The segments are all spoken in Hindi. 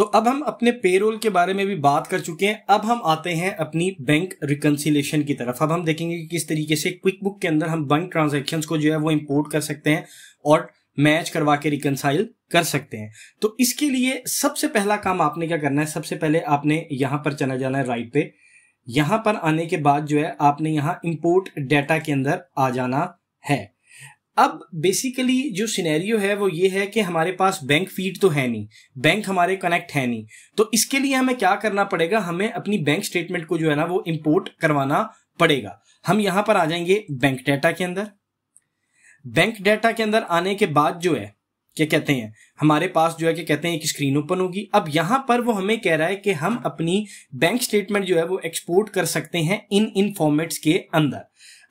तो अब हम अपने पेरोल के बारे में भी बात कर चुके हैं। अब हम आते हैं अपनी बैंक रिकन्सिलेशन की तरफ़। अब हम देखेंगे कि किस तरीके से क्विक बुक के अंदर हम बैंक ट्रांजेक्शन को जो है वो इंपोर्ट कर सकते हैं और मैच करवा के रिकनसाइल कर सकते हैं। तो इसके लिए सबसे पहला काम आपने क्या करना है? सबसे पहले आपने यहाँ पर चला जाना है राइट पे। यहाँ पर आने के बाद जो है आपने यहाँ इंपोर्ट डेटा के अंदर आ जाना है। अब बेसिकली जो सिनेरियो है वो ये है कि हमारे पास बैंक फ़ीड तो है नहीं बैंक हमारे कनेक्ट है नहीं। तो इसके लिए हमें क्या करना पड़ेगा? हमें अपनी बैंक स्टेटमेंट को जो है ना वो इंपोर्ट करवाना पड़ेगा। हम यहाँ पर आ जाएँगे बैंक डाटा के अंदर। बैंक डाटा के अंदर आने के बाद जो है, क्या कहते हैं? हमारे पास जो है, क्या कहते हैं, एक स्क्रीन ओपन होगी। अब यहाँ पर वो हमें कह रहा है कि हम अपनी बैंक स्टेटमेंट जो है वो एक्सपोर्ट कर सकते हैं इन इन फॉर्मेट्स के अंदर।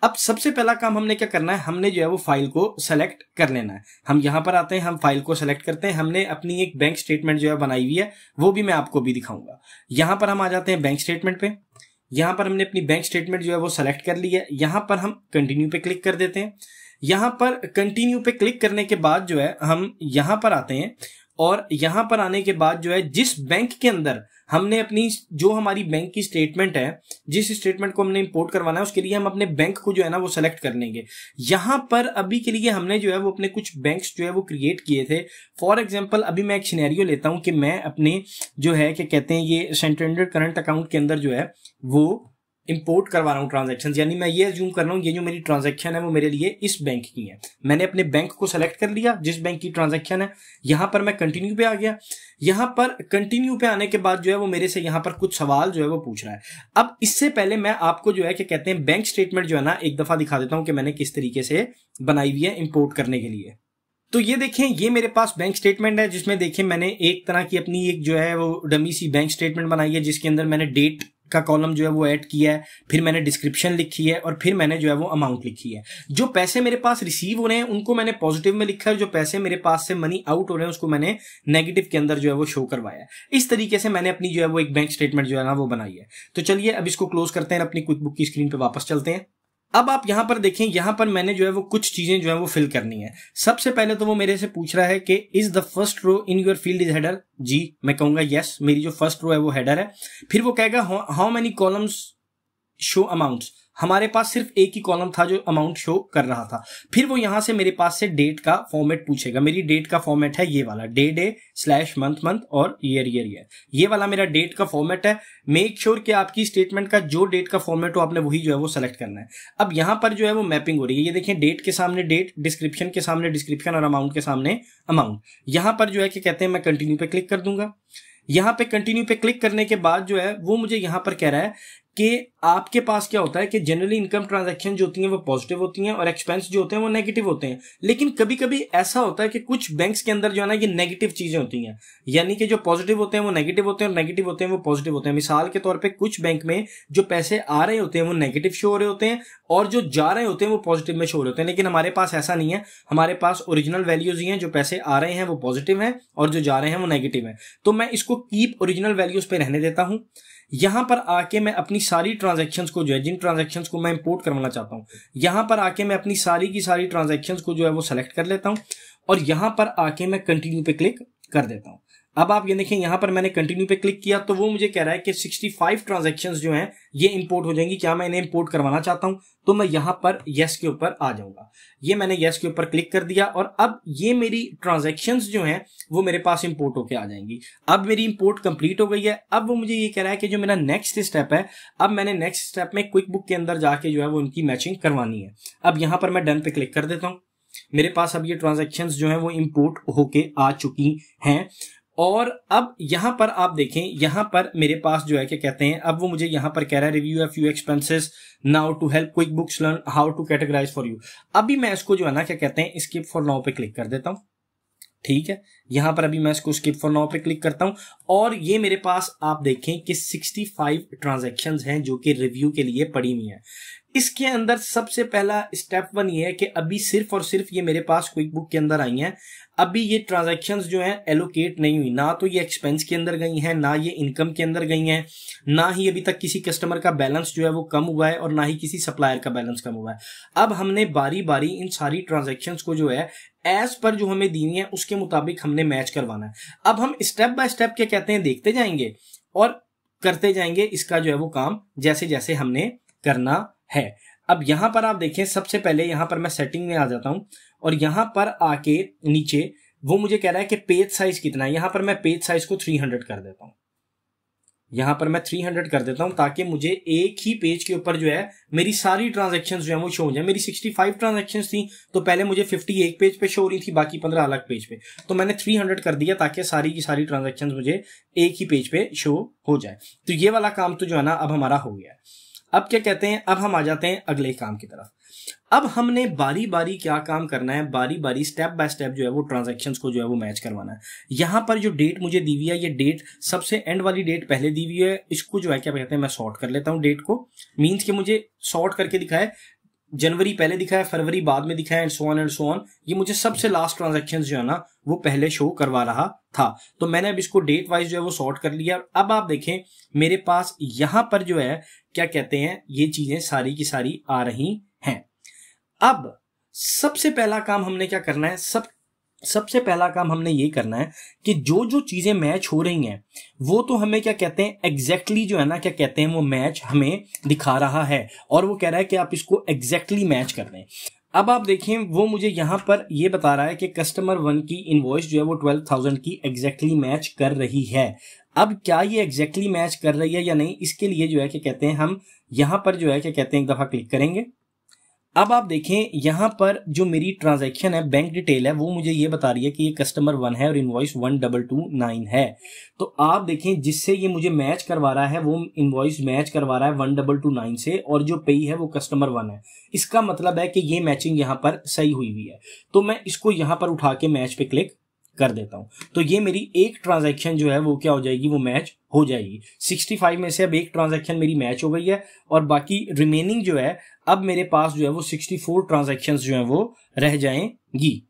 अब सबसे पहला काम हमने क्या करना है? हमने जो है वो फ़ाइल को सेलेक्ट कर लेना है। हम यहाँ पर आते हैं, हम फ़ाइल को सेलेक्ट करते हैं। हमने अपनी एक बैंक स्टेटमेंट जो है बनाई हुई है, वो भी मैं आपको भी दिखाऊँगा। यहाँ पर हम आ जाते हैं बैंक स्टेटमेंट पे। यहाँ पर हमने अपनी बैंक स्टेटमेंट जो है वो सेलेक्ट कर ली है। यहाँ पर हम कंटिन्यू पे क्लिक कर देते हैं। यहाँ पर कंटिन्यू पे क्लिक करने के बाद जो है, हम यहाँ पर आते हैं और यहाँ पर आने के बाद जो है, जिस बैंक के अंदर हमने अपनी जो हमारी बैंक की स्टेटमेंट है, जिस स्टेटमेंट को हमने इंपोर्ट करवाना है, उसके लिए हम अपने बैंक को जो है ना वो सेलेक्ट कर लेंगे। यहाँ पर अभी के लिए हमने जो है वो अपने कुछ बैंक जो है वो क्रिएट किए थे। फॉर एग्ज़ाम्पल अभी मैं एक सिनेरियो लेता हूँ कि मैं अपने जो है, क्या कहते हैं, ये सेंटेंडर करंट अकाउंट के अंदर जो है वो इंपोर्ट करवा रहा हूँ ट्रांजेक्शन यानी मैं ये अज्यूम कर रहा हूँ, ये जो मेरी ट्रांजेक्शन है वो मेरे लिए इस बैंक की है। मैंने अपने बैंक को सेलेक्ट कर लिया, जिस बैंक की ट्रांजेक्शन है, यहाँ पर मैं कंटिन्यू पे आ गया। यहाँ पर कंटिन्यू पे आने के बाद जो है वो मेरे से यहाँ पर कुछ सवाल जो है वो पूछ रहा है। अब इससे पहले मैं आपको जो है क्या कहते हैं बैंक स्टेटमेंट जो है ना, एक दफ़ा दिखा देता हूँ कि मैंने किस तरीके से बनाई हुई है इंपोर्ट करने के लिए। तो ये देखें, ये मेरे पास बैंक स्टेटमेंट है, जिसमें देखें मैंने एक तरह की अपनी एक जो है वो डमी सी बैंक स्टेटमेंट बनाई है, जिसके अंदर मैंने डेट का कॉलम जो है वो ऐड किया है, फिर मैंने डिस्क्रिप्शन लिखी है और फिर मैंने जो है वो अमाउंट लिखी है। जो पैसे मेरे पास रिसीव हो रहे हैं, उनको मैंने पॉजिटिव में लिखा है, जो पैसे मेरे पास से मनी आउट हो रहे हैं, उसको मैंने नेगेटिव के अंदर जो है वो शो करवाया है। इस तरीके से मैंने अपनी जो है वो एक बैंक स्टेटमेंट जो है ना, वो बनाई है। तो चलिए, अब इसको क्लोज करते हैं अपनी क्विक बुक की स्क्रीन पर वापस चलते हैं। अब आप यहाँ पर देखें, यहाँ पर मैंने जो है वो कुछ चीज़ें जो है वो फिल करनी है। सबसे पहले तो वो मेरे से पूछ रहा है कि is the first row in your field is header जी, मैं कहूँगा यस मेरी जो फ़र्स्ट रो है वो हेडर है। फिर वो कहेगा how many columns show amounts हमारे पास सिर्फ़ एक ही कॉलम था जो अमाउंट शो कर रहा था। फिर वो यहाँ से मेरे पास से डेट का फॉर्मेट पूछेगा। मेरी डेट का फॉर्मेट है ये वाला। Day day slash month month और ईयर ईयर ईयर ये वाला मेरा डेट का फॉर्मेट है। मेक श्योर sure कि आपकी स्टेटमेंट का जो डेट का फॉर्मेट हो, आपने वही जो है वो सेलेक्ट करना है। अब यहाँ पर जो है वो मैपिंग हो रही है। ये देखें डेट के सामने डेट डिस्क्रिप्शन के सामने डिस्क्रिप्शन और अमाउंट के सामने अमाउंट यहाँ पर जो है कि कहते हैं, मैं कंटिन्यू पे क्लिक कर दूँगा। यहाँ पे कंटिन्यू पे क्लिक करने के बाद जो है, वो मुझे यहाँ पर कह रहा है कि आपके पास क्या होता है कि जनरली इनकम ट्रांजैक्शन जो होती हैं, वो पॉजिटिव होती हैं और एक्सपेंस जो होते हैं, वो नेगेटिव होते हैं। लेकिन कभी कभी ऐसा होता है कि कुछ बैंक्स के अंदर जो है ना, ये नेगेटिव चीज़ें होती हैं। यानी कि जो पॉजिटिव होते हैं, वो नेगेटिव होते हैं और नेगेटिव होते हैं, वो पॉजिटिव होते हैं। मिसाल के तौर पर कुछ बैंक में जो पैसे आ रहे होते हैं, वो नेगेटिव शो हो रहे होते हैं और जो जा रहे होते हैं, वो पॉजिटिव में शो हो रहे होते हैं। लेकिन हमारे पास ऐसा नहीं है। हमारे पास ओरिजिनल वैल्यूज़ ही हैं, जो पैसे आ रहे हैं, वो पॉजिटिव हैं और जो जा रहे हैं, वो नेगेटिव है। तो मैं इसको कीप ओरिजिनल वैल्यूज़ पे रहने देता हूँ। यहाँ पर आके मैं अपनी सारी ट्रांजेक्शन को जो है, जिन ट्रांजेक्शन को मैं इंपोर्ट करवाना चाहता हूँ, यहाँ पर आके मैं अपनी सारी की सारी ट्रांजेक्शन को जो है, वो सेलेक्ट कर लेता हूँ और यहाँ पर आके मैं कंटिन्यू पे क्लिक कर देता हूँ। अब आप ये देखें, यहाँ पर मैंने कंटिन्यू पे क्लिक किया तो वो मुझे कह रहा है कि 65 ट्रांजेक्शन जो हैं ये इंपोर्ट हो जाएँगी। क्या मैं इन्हें इंपोर्ट करवाना चाहता हूँ? तो मैं यहाँ पर यस के ऊपर आ जाऊँगा। ये मैंने यस के ऊपर क्लिक कर दिया और अब ये मेरी ट्रांजेक्शन जो हैं, वो मेरे पास इंपोर्ट होके आ जाएँगी। अब मेरी इंपोर्ट कंप्लीट हो गई है। अब वो मुझे ये कह रहा है कि जो मेरा नेक्स्ट स्टेप है, अब मैंने नेक्स्ट स्टेप में क्विक बुक के अंदर जाके जो है वो उनकी मैचिंग करवानी है। अब यहाँ पर मैं डन पे क्लिक कर देता हूँ। मेरे पास अब ये ट्रांजेक्शन जो है, वो इंपोर्ट होके आ चुकी हैं। और अब यहाँ पर आप देखें, यहाँ पर मेरे पास जो है, क्या कहते हैं, अब वो मुझे यहाँ पर कह रहा है review F you expenses now to help quick books learn how to categorize for you अभी मैं इसको जो है ना, क्या कहते हैं स्किप फॉर नाउ पे क्लिक कर देता हूँ। ठीक है? यहाँ पर अभी मैं इसको स्किप फॉर नाउ पे क्लिक करता हूँ। और ये मेरे पास आप देखें कि 65 ट्रांजेक्शन हैं जो कि रिव्यू के लिए पड़ी हुई है। इसके अंदर सबसे पहला स्टेप वन ये है कि अभी सिर्फ़ और सिर्फ़ ये मेरे पास क्विक बुक के अंदर आई हैं। अभी ये ट्रांजेक्शन जो है एलोकेट नहीं हुई। ना तो ये एक्सपेंस के अंदर गई हैं, ना ये इनकम के अंदर गई हैं, ना ही अभी तक किसी कस्टमर का बैलेंस जो है वो कम हुआ है और ना ही किसी सप्लायर का बैलेंस कम हुआ है। अब हमने बारी बारी इन सारी ट्रांजेक्शन को जो है एज पर जो हमें दी है, उसके मुताबिक हमने मैच करवाना है। अब हम स्टेप बाय स्टेप क्या कहते हैं, देखते जाएँगे और करते जाएँगे इसका जो है वो काम जैसे जैसे हमने करना है। अब यहाँ पर आप देखें, सबसे पहले यहाँ पर मैं सेटिंग में आ जाता हूँ और यहाँ पर आके नीचे, वो मुझे कह रहा है कि पेज साइज़ कितना है। यहाँ पर मैं पेज साइज़ को 300 कर देता हूँ। यहाँ पर मैं 300 कर देता हूँ ताकि मुझे एक ही पेज के ऊपर जो है, मेरी सारी ट्रांजेक्शन जो है, वो शो हो जाए। मेरी 65 ट्रांजेक्शन थी तो पहले मुझे 50 एक पेज पे शो हो रही थी, बाकी 15 अलग पेज पे। तो मैंने 300 कर दिया ताकि सारी की सारी ट्रांजेक्शन मुझे एक ही पेज पे शो हो जाए। तो ये वाला काम तो जो है ना, अब हमारा हो गया है। अब क्या कहते हैं? अब हम आ जाते हैं अगले काम की तरफ़। अब हमने बारी बारी क्या काम करना है? बारी बारी स्टेप बाय स्टेप जो है वो ट्रांजेक्शन को जो है वो मैच करवाना है। यहाँ पर जो डेट मुझे दी हुई है, ये डेट सबसे एंड वाली डेट पहले दी हुई है। इसको जो है, क्या कहते हैं, मैं शॉर्ट कर लेता हूँ डेट को। मीन्स के मुझे शॉर्ट करके दिखाए जनवरी पहले दिखाया, फरवरी बाद में दिखाया and so on and so on ये मुझे सबसे लास्ट ट्रांजेक्शन जो है ना, वो पहले शो करवा रहा था। तो मैंने अब इसको डेट वाइज जो है वो सॉर्ट कर लिया अब आप देखें, मेरे पास यहाँ पर जो है, क्या कहते हैं, ये चीज़ें सारी की सारी आ रही हैं। अब सबसे पहला काम हमने क्या करना है, सब सबसे पहला काम हमने ये करना है कि जो जो चीज़ें मैच हो रही हैं, वो तो हमें क्या कहते हैं एग्जैक्टली exactly जो है ना, क्या कहते हैं, वो मैच हमें दिखा रहा है और वो कह रहा है कि आप इसको एग्जैक्टली exactly मैच कर दें। अब आप देखें, वो मुझे यहाँ पर ये बता रहा है कि कस्टमर वन की इनवॉइस जो है वो ट्वेल्व थाउज़ेंड की एग्जैक्टली exactly मैच कर रही है। अब क्या ये एग्जैक्टली exactly मैच कर रही है या नहीं, इसके लिए जो है, क्या कहते हैं, हम यहाँ पर जो है, क्या कहते हैं, एक दफ़ा क्लिक करेंगे। अब आप देखें, यहाँ पर जो मेरी ट्रांजैक्शन है बैंक डिटेल है, वो मुझे ये बता रही है कि ये कस्टमर वन है और invoice one double two nine है। तो आप देखें, जिससे ये मुझे मैच करवा रहा है, वो इनवॉइस मैच करवा रहा है वन डबल टू नाइन से और जो पे है वो कस्टमर वन है। इसका मतलब है कि ये मैचिंग यहाँ पर सही हुई हुई है। तो मैं इसको यहाँ पर उठा के मैच पे क्लिक कर देता हूँ। तो ये मेरी एक ट्रांजैक्शन जो है, वो क्या हो जाएगी? वो मैच हो जाएगी। 65 में से अब एक ट्रांजैक्शन मेरी मैच हो गई है और बाकी रिमेनिंग जो है, अब मेरे पास जो है वो 64 ट्रांजैक्शंस जो है वो रह जाएँगी।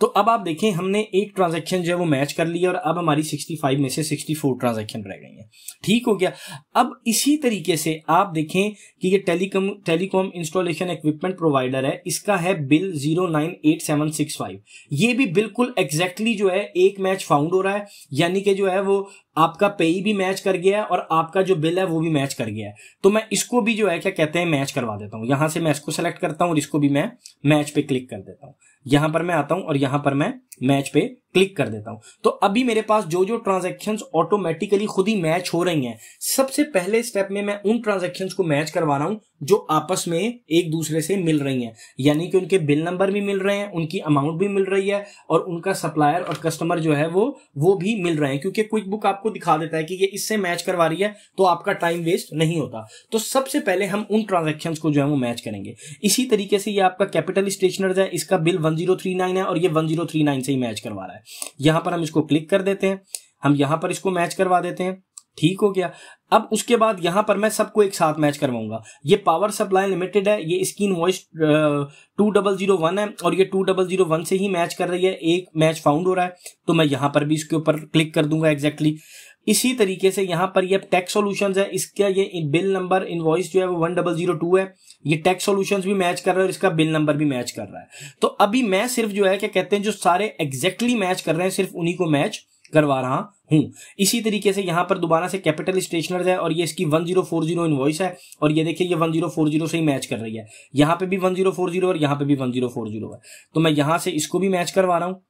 तो अब आप देखें, हमने एक ट्रांजेक्शन जो है वो मैच कर लिया और अब हमारी 65 में से 64 ट्रांजेक्शन रह गई हैं। ठीक हो गया? अब इसी तरीके से आप देखें कि ये telecom telecom installation equipment provider है, इसका है bill zero nine eight seven six five ये भी बिल्कुल एग्जैक्टली जो है, एक मैच फाउंड हो रहा है, यानी कि जो है वो आपका पेई भी मैच कर गया है और आपका जो बिल है वो भी मैच कर गया है। तो मैं इसको भी जो है, क्या कहते हैं मैच करवा देता हूँ। यहाँ से मैं इसको सेलेक्ट करता हूँ और इसको भी मैं मैच पे क्लिक कर देता हूँ। यहाँ पर मैं आता हूँ और यहाँ पर मैं मैच पे क्लिक कर देता हूँ। तो अभी मेरे पास जो जो ट्रांजेक्शन ऑटोमेटिकली खुद ही मैच हो रही हैं, सबसे पहले स्टेप में मैं उन ट्रांजेक्शन को मैच करवा रहा हूँ जो आपस में एक दूसरे से मिल रही हैं। यानी कि उनके बिल नंबर भी मिल रहे हैं, उनकी अमाउंट भी मिल रही है और उनका सप्लायर और कस्टमर जो है वो वो भी मिल रहे हैं। क्योंकि क्विक बुक आपको दिखा देता है कि ये इससे मैच करवा रही है तो आपका टाइम वेस्ट नहीं होता। तो सबसे पहले हम उन ट्रांजेक्शन को जो है वो मैच करेंगे। इसी तरीके से ये आपका कैपिटल स्टेशनर है, इसका बिल वन है और ये वन से ही मैच करवा रहा है। यहाँ पर हम इसको क्लिक कर देते हैं। हम यहाँ पर इसको मैच करवा देते हैं। ठीक हो गया। अब उसके बाद यहाँ पर मैं सबको एक साथ मैच करवाऊँगा। ये पावर सप्लाई लिमिटेड है, ये इसकी invoice two double zero one है और ये टू डबल ज़ीरो वन से ही मैच कर रही है। एक मैच फाउंड हो रहा है तो मैं यहाँ पर भी इसके ऊपर क्लिक कर दूँगा एग्जैक्टली इसी तरीके से यहाँ पर ये टैक्स सॉल्यूशन है। इसका ये बिल नंबर इनवॉइस जो है वो वन डबल ज़ीरो टू है। ये टैक्स सॉल्यूशंस भी मैच कर रहा है और इसका बिल नंबर भी मैच कर रहा है। तो अभी मैं सिर्फ़ जो है, क्या कहते हैं, जो सारे एग्जैक्टली मैच कर रहे हैं, सिर्फ़ उन्हीं को मैच करवा रहा हूँ। इसी तरीके से यहाँ पर दोबारा से कैपिटल स्टेशनर है और ये इसकी 1040 इनवॉइस है और ये देखिए, ये 1040 से ही मैच कर रही है। यहाँ पे भी 1040 और यहाँ पे भी 1040 है। तो मैं यहाँ से इसको भी मैच करवा रहा हूँ।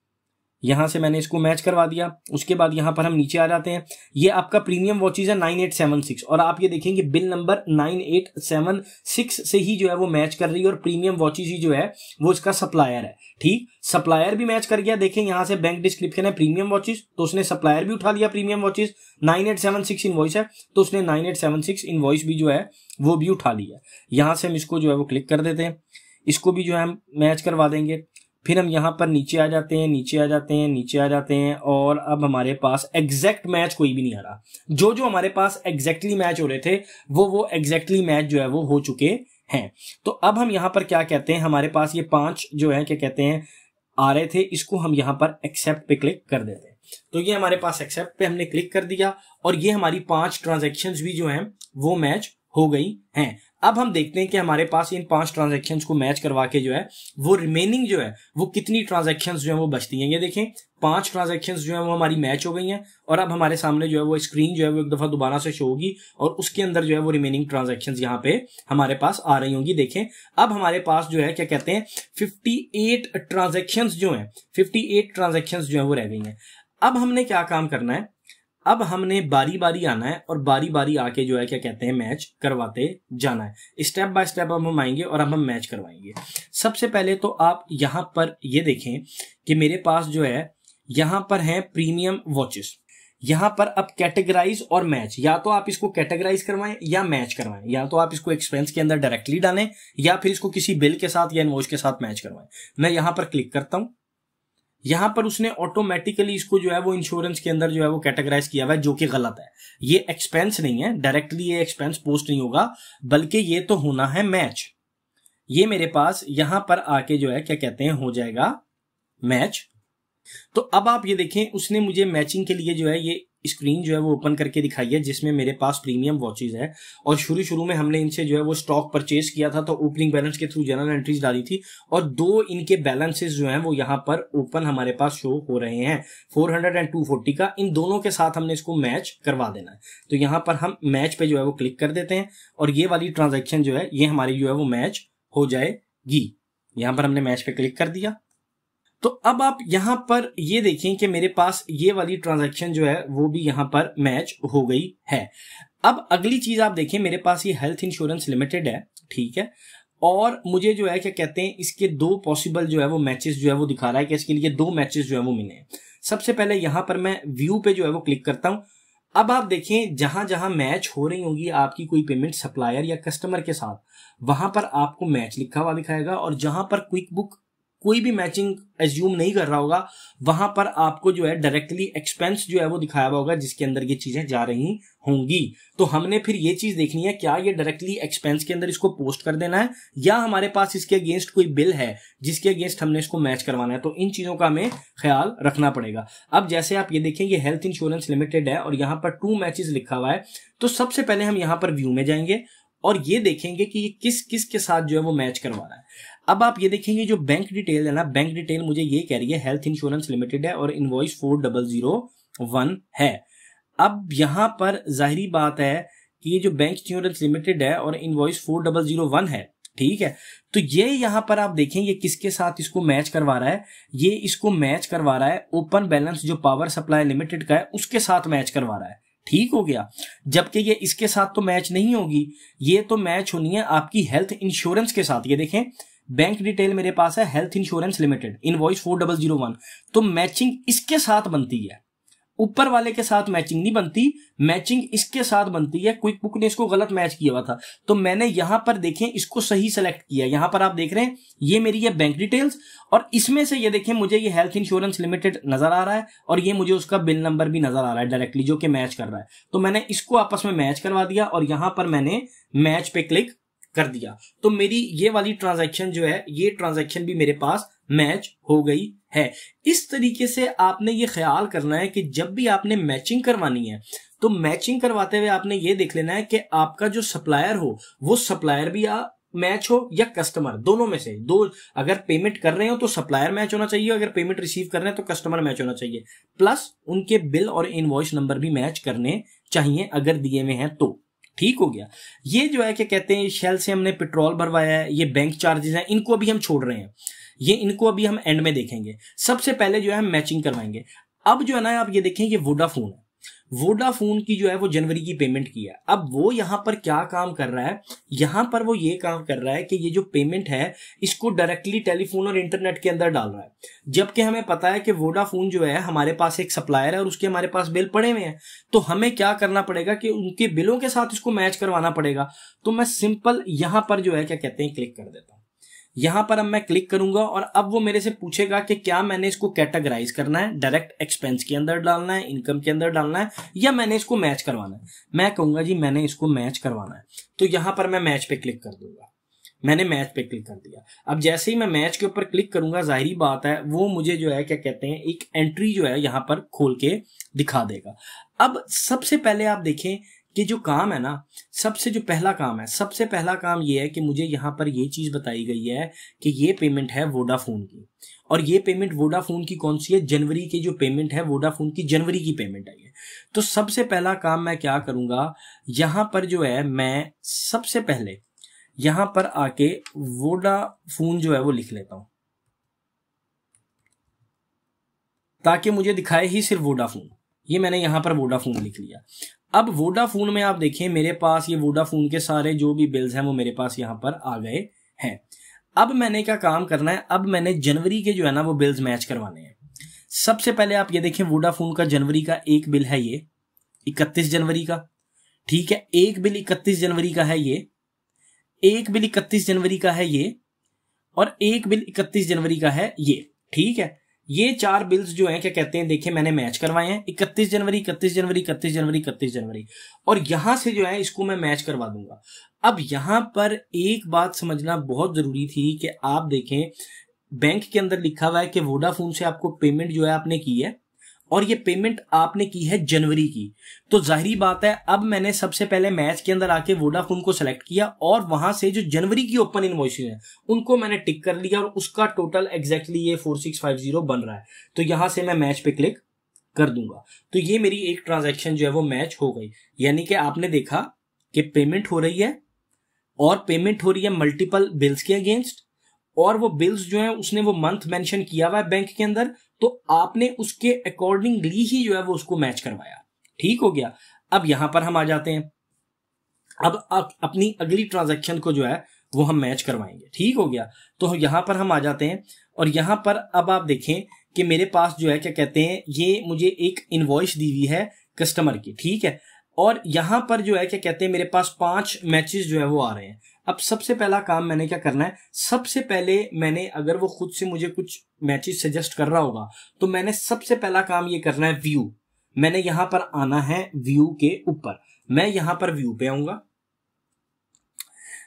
यहाँ से मैंने इसको मैच करवा दिया। उसके बाद यहाँ पर हम नीचे आ जाते हैं। ये आपका प्रीमियम वॉचेज है नाइन एट सेवन सिक्स और आप ये देखेंगे bill number nine eight seven six से ही जो है वो मैच कर रही है और प्रीमियम वॉचेज ही जो है वो इसका सप्लायर है। ठीक? सप्लायर भी मैच कर गया। देखें यहाँ से बैंक डिस्क्रिप्शन है प्रीमियम वॉचेज तो उसने सप्लायर भी उठा लिया premium watches nine eight seven six invoice है तो उसने nine eight seven six invoice भी जो है वो भी उठा लिया। यहाँ से हम इसको जो है वो क्लिक कर देते हैं। इसको भी जो है हम मैच करवा देंगे। फिर हम यहाँ पर नीचे आ जाते हैं, नीचे आ जाते हैं, नीचे आ जाते हैं और अब हमारे पास एग्जैक्ट मैच कोई भी नहीं आ रहा। जो जो हमारे पास एग्जैक्टली मैच हो रहे थे, वो वो एग्जैक्टली मैच जो है वो हो चुके हैं। तो अब हम यहाँ पर क्या कहते हैं, हमारे पास ये पाँच जो है, क्या कहते हैं, आ रहे थे, इसको हम यहाँ पर एक्सेप्ट पे क्लिक कर देते हैं। तो ये हमारे पास एक्सेप्ट पे हमने क्लिक कर दिया और ये हमारी पाँच ट्रांजेक्शन भी जो है, वो मैच हो गई हैं। अब हम देखते हैं कि हमारे पास इन पाँच ट्रांजेक्शन को मैच करवा के जो है, वो रिमेनिंग जो है, वो कितनी ट्रांजेक्शन जो है वो बचती हैं। ये देखें, पाँच ट्रांजेक्शन जो है वो हमारी मैच हो गई हैं और अब हमारे सामने जो है वो स्क्रीन जो है वो एक दफ़ा दोबारा से शो होगी और उसके अंदर जो है वो रिमेनिंग ट्रांजेक्शन यहाँ पे हमारे पास आ रही होंगी। देखें, अब हमारे पास जो है, क्या कहते हैं फिफ्टी एट ट्रांजेक्शन जो है फिफ्टी एट ट्रांजेक्शन जो है वो रह गई हैं। अब हमने क्या काम करना है? अब हमने बारी बारी आना है और बारी बारी आके जो है, क्या कहते हैं मैच करवाते जाना है। स्टेप बाय स्टेप अब हम आएँगे और अब हम मैच करवाएँगे। सबसे पहले तो आप यहाँ पर ये देखें कि मेरे पास जो है, यहाँ पर है प्रीमियम वॉचेस यहाँ पर अब कैटेगराइज और मैच या तो आप इसको कैटेगराइज करवाएँ या मैच करवाएँ। या तो आप इसको एक्सपेंस के अंदर डायरेक्टली डालें या फिर इसको किसी बिल के साथ या इनवॉइस के साथ मैच करवाएँ। मैं यहाँ पर क्लिक करता हूँ। यहाँ पर उसने ऑटोमेटिकली इसको जो है वो इंश्योरेंस के अंदर जो है वो कैटेगराइज किया हुआ है, जो कि गलत है। ये एक्सपेंस नहीं है डायरेक्टली ये एक्सपेंस पोस्ट नहीं होगा, बल्कि ये तो होना है मैच ये मेरे पास यहाँ पर आके जो है, क्या कहते हैं, हो जाएगा मैच तो अब आप ये देखें, उसने मुझे मैचिंग के लिए जो है ये स्क्रीन जो है वो ओपन करके दिखाई है, जिसमें मेरे पास प्रीमियम वॉचेज है। और शुरू शुरू में हमने इनसे जो है वो स्टॉक परचेज किया था तो ओपनिंग बैलेंस के थ्रू जनरल एंट्रीज डाली थी और दो इनके बैलेंसेस जो है वो यहाँ पर ओपन हमारे पास शो हो रहे हैं। 400 एंड 240 का, इन दोनों के साथ हमने इसको मैच करवा देना है। तो यहाँ पर हम मैच पे जो है वो क्लिक कर देते हैं और ये वाली ट्रांजेक्शन जो है, ये हमारी जो है वो मैच हो जाएगी। यहाँ पर हमने मैच पे क्लिक कर दिया। तो अब आप यहाँ पर ये देखें कि मेरे पास ये वाली ट्रांजैक्शन जो है, वो भी यहाँ पर मैच हो गई है। अब अगली चीज़ आप देखें मेरे पास ये हेल्थ इंश्योरेंस लिमिटेड है, ठीक है? और मुझे जो है, क्या कहते हैं, इसके दो पॉसिबल जो है, वो मैचेस जो है, वो दिखा रहा है कि इसके लिए दो मैचेस जो है, वो मिले सबसे पहले यहाँ पर मैं व्यू पे जो है, वो क्लिक करता हूँ। अब आप देखें जहाँ जहाँ मैच हो रही होगी आपकी कोई पेमेंट सप्लायर या कस्टमर के साथ, वहाँ पर आपको मैच लिखा हुआ दिखाएगा और जहाँ पर क्विक बुक कोई भी मैचिंग एज्यूम नहीं कर रहा होगा, वहाँ पर आपको जो है डायरेक्टली एक्सपेंस जो है वो दिखाया हुआ होगा, जिसके अंदर ये चीज़ें जा रही होंगी। तो हमने फिर ये चीज़ देखनी है, क्या ये डायरेक्टली एक्सपेंस के अंदर इसको पोस्ट कर देना है, या हमारे पास इसके अगेंस्ट कोई बिल है, जिसके अगेंस्ट हमने इसको मैच करवाना है। तो इन चीज़ों का हमें ख्याल रखना पड़ेगा। अब जैसे आप ये देखें, ये हेल्थ इंश्योरेंस लिमिटेड है, और यहाँ पर टू मैचेस लिखा हुआ है। तो सबसे पहले हम यहाँ पर व्यू में जाएँगे, और ये देखेंगे कि ये किस किस के साथ जो है वो मैच करवा रहा है। अब आप ये देखेंगे जो बैंक डिटेल है ना बैंक डिटेल मुझे ये कह रही है हेल्थ इंश्योरेंस लिमिटेड है और invoice four double zero one है। अब यहाँ पर जाहरी बात है कि ये जो बैंक इंश्योरेंस लिमिटेड है और invoice four double zero one है, ठीक है? तो ये यहाँ पर आप देखें, ये किसके साथ इसको मैच करवा रहा है? ये इसको मैच करवा रहा है ओपन बैलेंस जो पावर सप्लाई लिमिटेड का है, उसके साथ मैच करवा रहा है। ठीक हो गया? जबकि ये इसके साथ तो मैच नहीं होगी, ये तो मैच होनी है आपकी हेल्थ इंश्योरेंस के साथ। ये देखें बैंक डिटेल मेरे पास है health insurance limited invoice four double zero one तो मैचिंग इसके साथ बनती है। ऊपर वाले के साथ मैचिंग नहीं बनती मैचिंग इसके साथ बनती है। क्विक बुक ने इसको गलत मैच किया हुआ था। तो मैंने यहाँ पर देखें, इसको सही सेलेक्ट किया यहाँ पर आप देख रहे हैं, ये मेरी ये बैंक डिटेल्स और इसमें से ये देखें, मुझे ये हेल्थ इंश्योरेंस लिमिटेड नज़र आ रहा है और ये मुझे उसका बिल नंबर भी नज़र आ रहा है डायरेक्टली जो कि मैच कर रहा है। तो मैंने इसको आपस में मैच करवा दिया और यहाँ पर मैंने मैच पे क्लिक कर दिया। तो मेरी ये वाली ट्रांजैक्शन जो है, ये ट्रांजैक्शन भी मेरे पास मैच हो गई है। इस तरीके से आपने ये ख्याल करना है कि जब भी आपने मैचिंग करवानी है तो मैचिंग करवाते हुए आपने ये देख लेना है कि आपका जो सप्लायर हो, वो सप्लायर भी आ मैच हो या कस्टमर दोनों में से। दो, अगर पेमेंट कर रहे हो तो सप्लायर मैच होना चाहिए, अगर पेमेंट रिसीव कर रहे हैं तो कस्टमर मैच होना चाहिए। प्लस उनके बिल और इनवॉइस नंबर भी मैच करने चाहिए, अगर दिए हुए हैं तो। ठीक हो गया। ये जो है, क्या कहते हैं शेल से हमने पेट्रोल भरवाया है, ये बैंक चार्जेस हैं, इनको अभी हम छोड़ रहे हैं। ये इनको अभी हम एंड में देखेंगे। सबसे पहले जो है, हम मैचिंग करवाएँगे। अब जो है ना, आप ये देखें, ये वोडाफोन है। वोडाफोन की जो है वो जनवरी की पेमेंट की है। अब वो यहाँ पर क्या काम कर रहा है? यहाँ पर वो ये काम कर रहा है कि ये जो पेमेंट है, इसको डायरेक्टली टेलीफोन और इंटरनेट के अंदर डाल रहा है। जबकि हमें पता है कि वोडाफोन जो है, हमारे पास एक सप्लायर है और उसके हमारे पास बिल पड़े हुए हैं। तो हमें क्या करना पड़ेगा कि उनके बिलों के साथ इसको मैच करवाना पड़ेगा। तो मैं सिंपल यहाँ पर जो है, क्या कहते हैं क्लिक कर देता हूँ। यहाँ पर अब मैं क्लिक करूँगा और अब वो मेरे से पूछेगा कि क्या मैंने इसको कैटेगराइज करना है डायरेक्ट एक्सपेंस के अंदर डालना है इनकम के अंदर डालना है, या मैंने इसको मैच करवाना है। मैं कहूँगा जी, मैंने इसको मैच करवाना है। तो यहाँ पर मैं मैच पे क्लिक कर दूँगा। मैंने मैच पे क्लिक कर दिया। अब जैसे ही मैं मैच के ऊपर क्लिक करूँगा, जाहिरी बात है, वो मुझे जो है, क्या कहते हैं, एक एंट्री जो है, यहाँ पर खोल के दिखा देगा। अब सबसे पहले आप देखें कि जो काम है ना, सबसे जो पहला काम है, सबसे पहला काम ये है कि मुझे यहाँ पर ये चीज़ बताई गई है कि ये पेमेंट है वोडाफोन की। और ये पेमेंट वोडाफोन की कौन सी है? जनवरी की जो पेमेंट है वोडाफोन की जनवरी की पेमेंट आई है। तो सबसे पहला काम मैं क्या करूँगा? यहाँ पर जो है, मैं सबसे पहले यहाँ पर आके वोडाफोन जो है वो लिख लेता हूँ। ताकि मुझे दिखाए ही सिर्फ़ वोडाफोन ये मैंने यहाँ पर वोडाफोन लिख लिया। अब वोडाफोन में आप देखें मेरे पास ये वोडाफोन के सारे जो भी बिल्स हैं, वो मेरे पास यहाँ पर आ गए हैं। अब मैंने क्या काम करना है? अब मैंने जनवरी के जो है ना, वो बिल्स मैच करवाने हैं। सबसे पहले आप ये देखें वोडाफोन का जनवरी का एक बिल है ये, इकतीस जनवरी का। ठीक है, एक बिल इकतीस जनवरी का है ये, एक बिल इकतीस जनवरी का है ये, और एक बिल इकतीस जनवरी का है ये। ठीक है ये चार बिल्स जो हैं, क्या कहते हैं, देखिए, मैंने मैच करवाए हैं। इकतीस जनवरी इकतीस जनवरी इकतीस जनवरी इकतीस जनवरी। और यहाँ से जो है, इसको मैं मैच करवा दूँगा। अब यहाँ पर एक बात समझना बहुत ज़रूरी थी कि आप देखें बैंक के अंदर लिखा हुआ है कि वोडाफोन से आपको पेमेंट जो है, आपने की है। और ये पेमेंट आपने की है जनवरी की। तो जाहिरी बात है, अब मैंने सबसे पहले मैच के अंदर आके वोडाफोन को सिलेक्ट किया और वहाँ से जो जनवरी की ओपन इनवॉइस है, उनको मैंने टिक कर लिया और उसका टोटल एग्जैक्टली ये फोर सिक्स फाइव ज़ीरो बन रहा है। तो यहाँ से मैं मैच पे क्लिक कर दूँगा। तो ये मेरी एक ट्रांजेक्शन जो है वो मैच हो गई। यानी कि आपने देखा कि पेमेंट हो रही है और पेमेंट हो रही है मल्टीपल बिल्स के अगेंस्ट और वो बिल्स जो है, उसने वो मंथ मेंशन किया हुआ है बैंक के अंदर तो आपने उसके अकॉर्डिंगली ही जो है, वो उसको मैच करवाया। ठीक हो गया? अब यहाँ पर हम आ जाते हैं। अब अपनी अगली ट्रांजेक्शन को जो है, वो हम मैच करवाएँगे। ठीक हो गया? तो यहाँ पर हम आ जाते हैं और यहाँ पर अब आप देखें कि मेरे पास जो है, क्या कहते हैं, ये मुझे एक इनवॉइस दी हुई है कस्टमर की। ठीक है? और यहाँ पर जो है, क्या कहते हैं, मेरे पास पाँच मैचेस जो है, वो आ रहे हैं। अब सबसे पहला काम मैंने क्या करना है? सबसे पहले मैंने, अगर वो खुद से मुझे कुछ मैचेस सजेस्ट कर रहा होगा तो मैंने सबसे पहला काम ये करना है व्यू मैंने यहाँ पर आना है व्यू के ऊपर. मैं यहाँ पर व्यू पे आऊँगा।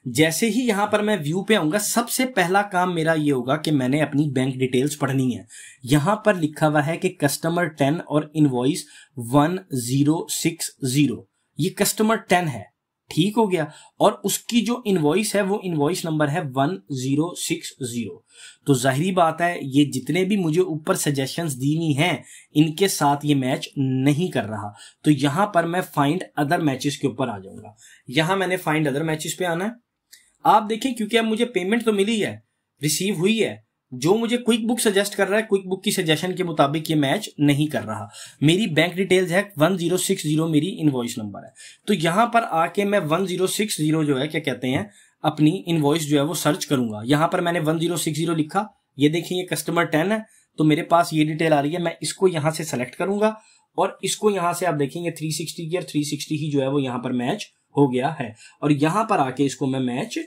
जैसे ही यहाँ पर मैं व्यू पे आऊँगा, सबसे पहला काम मेरा ये होगा कि मैंने अपनी बैंक डिटेल्स पढ़नी है। यहाँ पर लिखा हुआ है कि कस्टमर टेन और invoice one zero six zero ये कस्टमर टेन है। ठीक हो गया और उसकी जो इनवॉइस है, वो इनवॉइस नंबर है वन ज़ीरो सिक्स ज़ीरो तो जाहिरी बात है, ये जितने भी मुझे ऊपर सजेशंस दी हुई हैं, इनके साथ ये मैच नहीं कर रहा। तो यहाँ पर मैं फाइंड अदर मैचेस के ऊपर आ जाऊँगा। यहाँ मैंने फाइंड अदर मैचेस पे आना है। आप देखें क्योंकि अब मुझे पेमेंट तो मिली है रिसीव हुई है जो मुझे क्विक बुक सजेस्ट कर रहा है क्विक बुक की सजेशन के मुताबिक ये मैच नहीं कर रहा। मेरी बैंक डिटेल्स है वन ज़ीरो सिक्स ज़ीरो मेरी इनवॉइस नंबर है। तो यहाँ पर आके मैं वन ज़ीरो सिक्स ज़ीरो जो है, क्या कहते हैं, अपनी इनवॉइस जो है वो सर्च करूँगा। यहाँ पर मैंने वन ज़ीरो सिक्स ज़ीरो लिखा। ये देखिए, ये कस्टमर टेन है तो मेरे पास ये डिटेल आ रही है। मैं इसको यहाँ से सेलेक्ट करूँगा और इसको यहाँ से आप देखेंगे थ्री सिक्सटी और थ्री सिक्सटी ही जो है वो यहाँ पर मैच हो गया है। और यहाँ पर आके इसको मैं मैच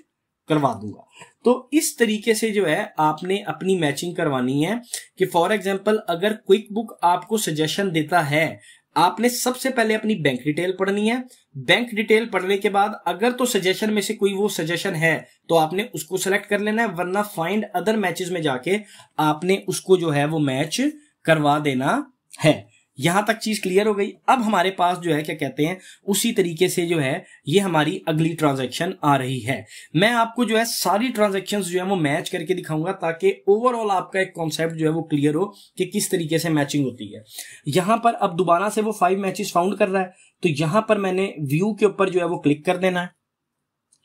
करवा दूँगा। तो इस तरीके से जो है, आपने अपनी मैचिंग करवानी है कि फॉर एग्ज़ाम्पल अगर क्विक बुक आपको सजेशन देता है, आपने सबसे पहले अपनी बैंक डिटेल पढ़नी है। बैंक डिटेल पढ़ने के बाद अगर तो सजेशन में से कोई वो सजेशन है तो आपने उसको सेलेक्ट कर लेना है, वरना फाइंड अदर मैचेस में जाके आपने उसको जो है वो मैच करवा देना है। यहाँ तक चीज़ क्लियर हो गई। अब हमारे पास जो है, क्या कहते हैं, उसी तरीके से जो है, ये हमारी अगली ट्रांजैक्शन आ रही है। मैं आपको जो है, सारी ट्रांजेक्शन जो है, वो मैच करके दिखाऊँगा ताकि ओवरऑल आपका एक कॉन्सेप्ट जो है, वो क्लियर हो कि किस तरीके से मैचिंग होती है। यहाँ पर अब दोबारा से वो फाइव मैचेस फाउंड कर रहा है। तो यहाँ पर मैंने व्यू के ऊपर जो है, वो क्लिक कर देना है।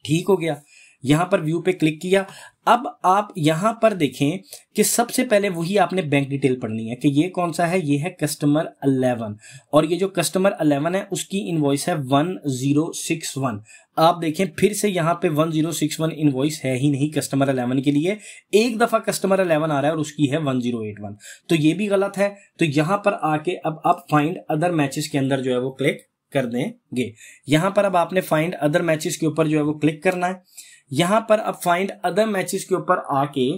ठीक हो गया। यहाँ पर व्यू पे क्लिक किया। अब आप यहाँ पर देखें कि सबसे पहले वही आपने बैंक डिटेल पढ़नी है कि ये कौन सा है? ये है कस्टमर 11 और ये जो कस्टमर 11 है, उसकी इनवॉइस है 1061 आप देखें, फिर से यहाँ पे 1061 इनवॉइस है ही नहीं कस्टमर 11 के लिए। एक दफ़ा कस्टमर 11 आ रहा है और उसकी है 1081 तो ये भी गलत है। तो यहाँ पर आके अब आप फाइंड अदर मैचेस के अंदर जो है वो क्लिक कर देंगे। यहाँ पर अब आपने फाइंड अदर मैचेस के ऊपर जो है वो क्लिक करना है। यहाँ पर अब फाइंड अदर मैचेस के ऊपर आके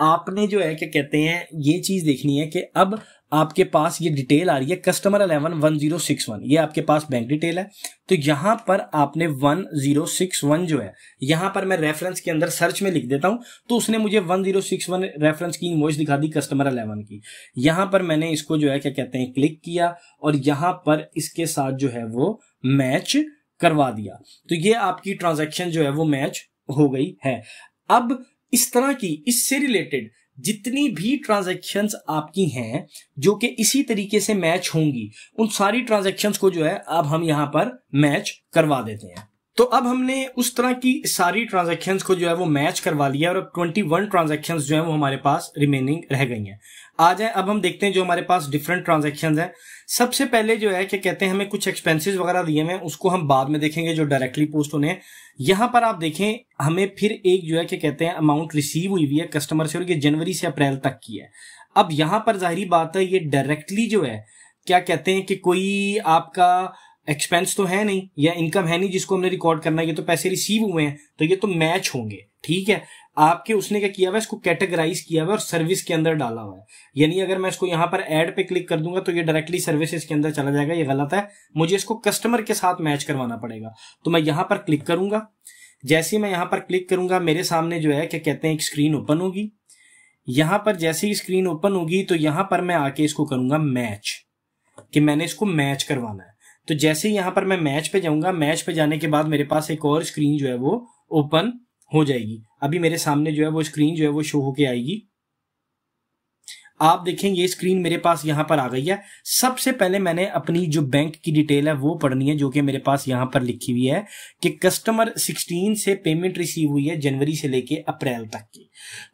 आपने जो है, क्या कहते हैं, ये चीज़ देखनी है कि अब आपके पास ये डिटेल आ रही है customer eleven one zero six one ये आपके पास बैंक डिटेल है। तो यहाँ पर आपने वन ज़ीरो सिक्स वन जो है, यहाँ पर मैं रेफरेंस के अंदर सर्च में लिख देता हूँ तो उसने मुझे one zero six one reference की इनवॉइस दिखा दी कस्टमर अलेवन की। यहाँ पर मैंने इसको जो है, क्या कहते हैं क्लिक किया और यहाँ पर इसके साथ जो है वो मैच करवा दिया। तो ये आपकी ट्रांजेक्शन जो है वो मैच हो गई है। अब इस तरह की, इससे रिलेटेड जितनी भी ट्रांजेक्शन आपकी हैं, जो कि इसी तरीके से मैच होंगी, उन सारी ट्रांजेक्शन को जो है, अब हम यहाँ पर मैच करवा देते हैं। तो अब हमने उस तरह की सारी ट्रांजेक्शन्स को जो है वो मैच करवा लिया और अब ट्वेंटी वन ट्रांजेक्शन जो है वो हमारे पास रिमेनिंग रह गई हैं। आ जाए, अब हम देखते हैं जो हमारे पास डिफरेंट ट्रांजेक्शन है। सबसे पहले जो है, क्या कहते हैं, हमें कुछ एक्सपेंसेस वगैरह दिए हुए उसको हम बाद में देखेंगे जो डायरेक्टली पोस्ट होने हैं। यहाँ पर आप देखें, हमें फिर एक जो है, क्या कहते हैं अमाउंट रिसीव हुई हुई है कस्टमर से और ये जनवरी से अप्रैल तक की है। अब यहाँ पर ज़ाहिर बात है, ये डायरेक्टली जो है, क्या कहते हैं कि कोई आपका एक्सपेंस तो है नहीं, या इनकम है नहीं जिसको हमने रिकॉर्ड करना है ये तो पैसे रिसीव हुए हैं तो ये तो मैच होंगे, ठीक है? आपके उसने क्या किया हुआ है, इसको कैटेगराइज किया हुआ है और सर्विस के अंदर डाला हुआ है। यानी अगर मैं इसको यहाँ पर एड पे क्लिक कर दूँगा तो ये डायरेक्टली सर्विसेज़ के अंदर चला जाएगा, ये गलत है। मुझे इसको कस्टमर के साथ मैच करवाना पड़ेगा। तो मैं यहाँ पर क्लिक करूँगा। जैसे मैं यहाँ पर क्लिक करूँगा, मेरे सामने जो है, क्या कहते हैं, एक स्क्रीन ओपन होगी। यहाँ पर जैसे ही स्क्रीन ओपन होगी तो यहाँ पर मैं आके इसको करूँगा मैच कि मैंने इसको मैच करवाना है। तो जैसे ही यहाँ पर मैं मैच पे जाऊँगा मैच पे जाने के बाद मेरे पास एक और स्क्रीन जो है वो ओपन हो जाएगी। अभी मेरे सामने जो है वो स्क्रीन जो है वो शो होके आएगी। आप देखें, ये स्क्रीन मेरे पास यहाँ पर आ गई है। सबसे पहले मैंने अपनी जो बैंक की डिटेल है वो पढ़नी है, जो कि मेरे पास यहाँ पर लिखी हुई है कि कस्टमर 16 से पेमेंट रिसीव हुई है जनवरी से लेके अप्रैल तक की।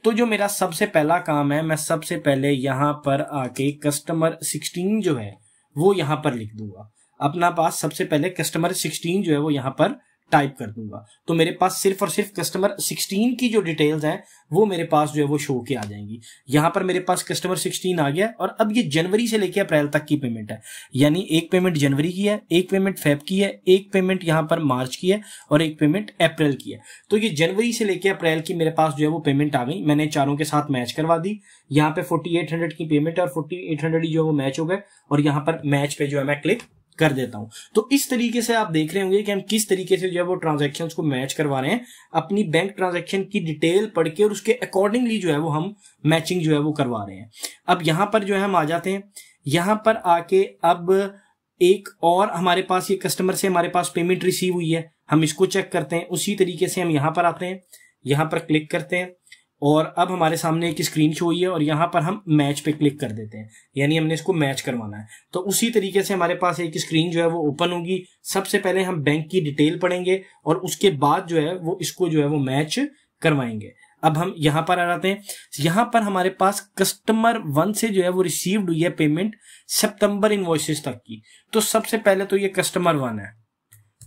तो जो मेरा सबसे पहला काम है, मैं सबसे पहले यहाँ पर आके कस्टमर 16 जो है वो यहाँ पर लिख दूँगा। अपना पास सबसे पहले कस्टमर 16 जो है वो यहाँ पर टाइप कर दूँगा। तो मेरे पास सिर्फ़ और सिर्फ़ कस्टमर 16 की जो डिटेल्स हैं, वो मेरे पास जो है वो शो के आ जाएँगी। यहाँ पर मेरे पास कस्टमर 16 आ गया और अब ये जनवरी से लेकर अप्रैल तक की पेमेंट है। यानी एक पेमेंट जनवरी की है, एक पेमेंट फेब की है, एक पेमेंट यहाँ पर मार्च की है और एक पेमेंट अप्रैल की है। तो ये जनवरी से लेकर अप्रैल की मेरे पास जो है वो पेमेंट आ गई। मैंने चारों के साथ मैच करवा दी। यहाँ पे फोर्टी की पेमेंट है और फोर्टी जो है वो मैच हो गए और यहाँ पर मैच पे जो है मैं क्लिक कर देता हूँ। तो इस तरीके से आप देख रहे होंगे कि हम किस तरीके से जो है वो ट्रांजेक्शन को मैच करवा रहे हैं, अपनी बैंक ट्रांजेक्शन की डिटेल पढ़ के और उसके अकॉर्डिंगली जो है वो हम मैचिंग जो है वो करवा रहे हैं। अब यहाँ पर जो है हम आ जाते हैं। यहाँ पर आके अब एक और हमारे पास, ये कस्टमर से हमारे पास पेमेंट रिसीव हुई है। हम इसको चेक करते हैं। उसी तरीके से हम यहाँ पर आते हैं। यहाँ पर क्लिक करते हैं। और अब हमारे सामने एक स्क्रीन शो हुई है और यहाँ पर हम मैच पे क्लिक कर देते हैं। यानी हमने इसको मैच करवाना है। तो उसी तरीके से हमारे पास एक स्क्रीन जो है वो ओपन होगी। सबसे पहले हम बैंक की डिटेल पढ़ेंगे और उसके बाद जो है वो इसको जो है वो मैच करवाएँगे। अब हम यहाँ पर आ जाते हैं। यहाँ पर हमारे पास कस्टमर वन से जो है वो रिसीव्ड हुई है पेमेंट सितंबर इनवॉइसेस तक की। तो सबसे पहले तो ये कस्टमर वन है।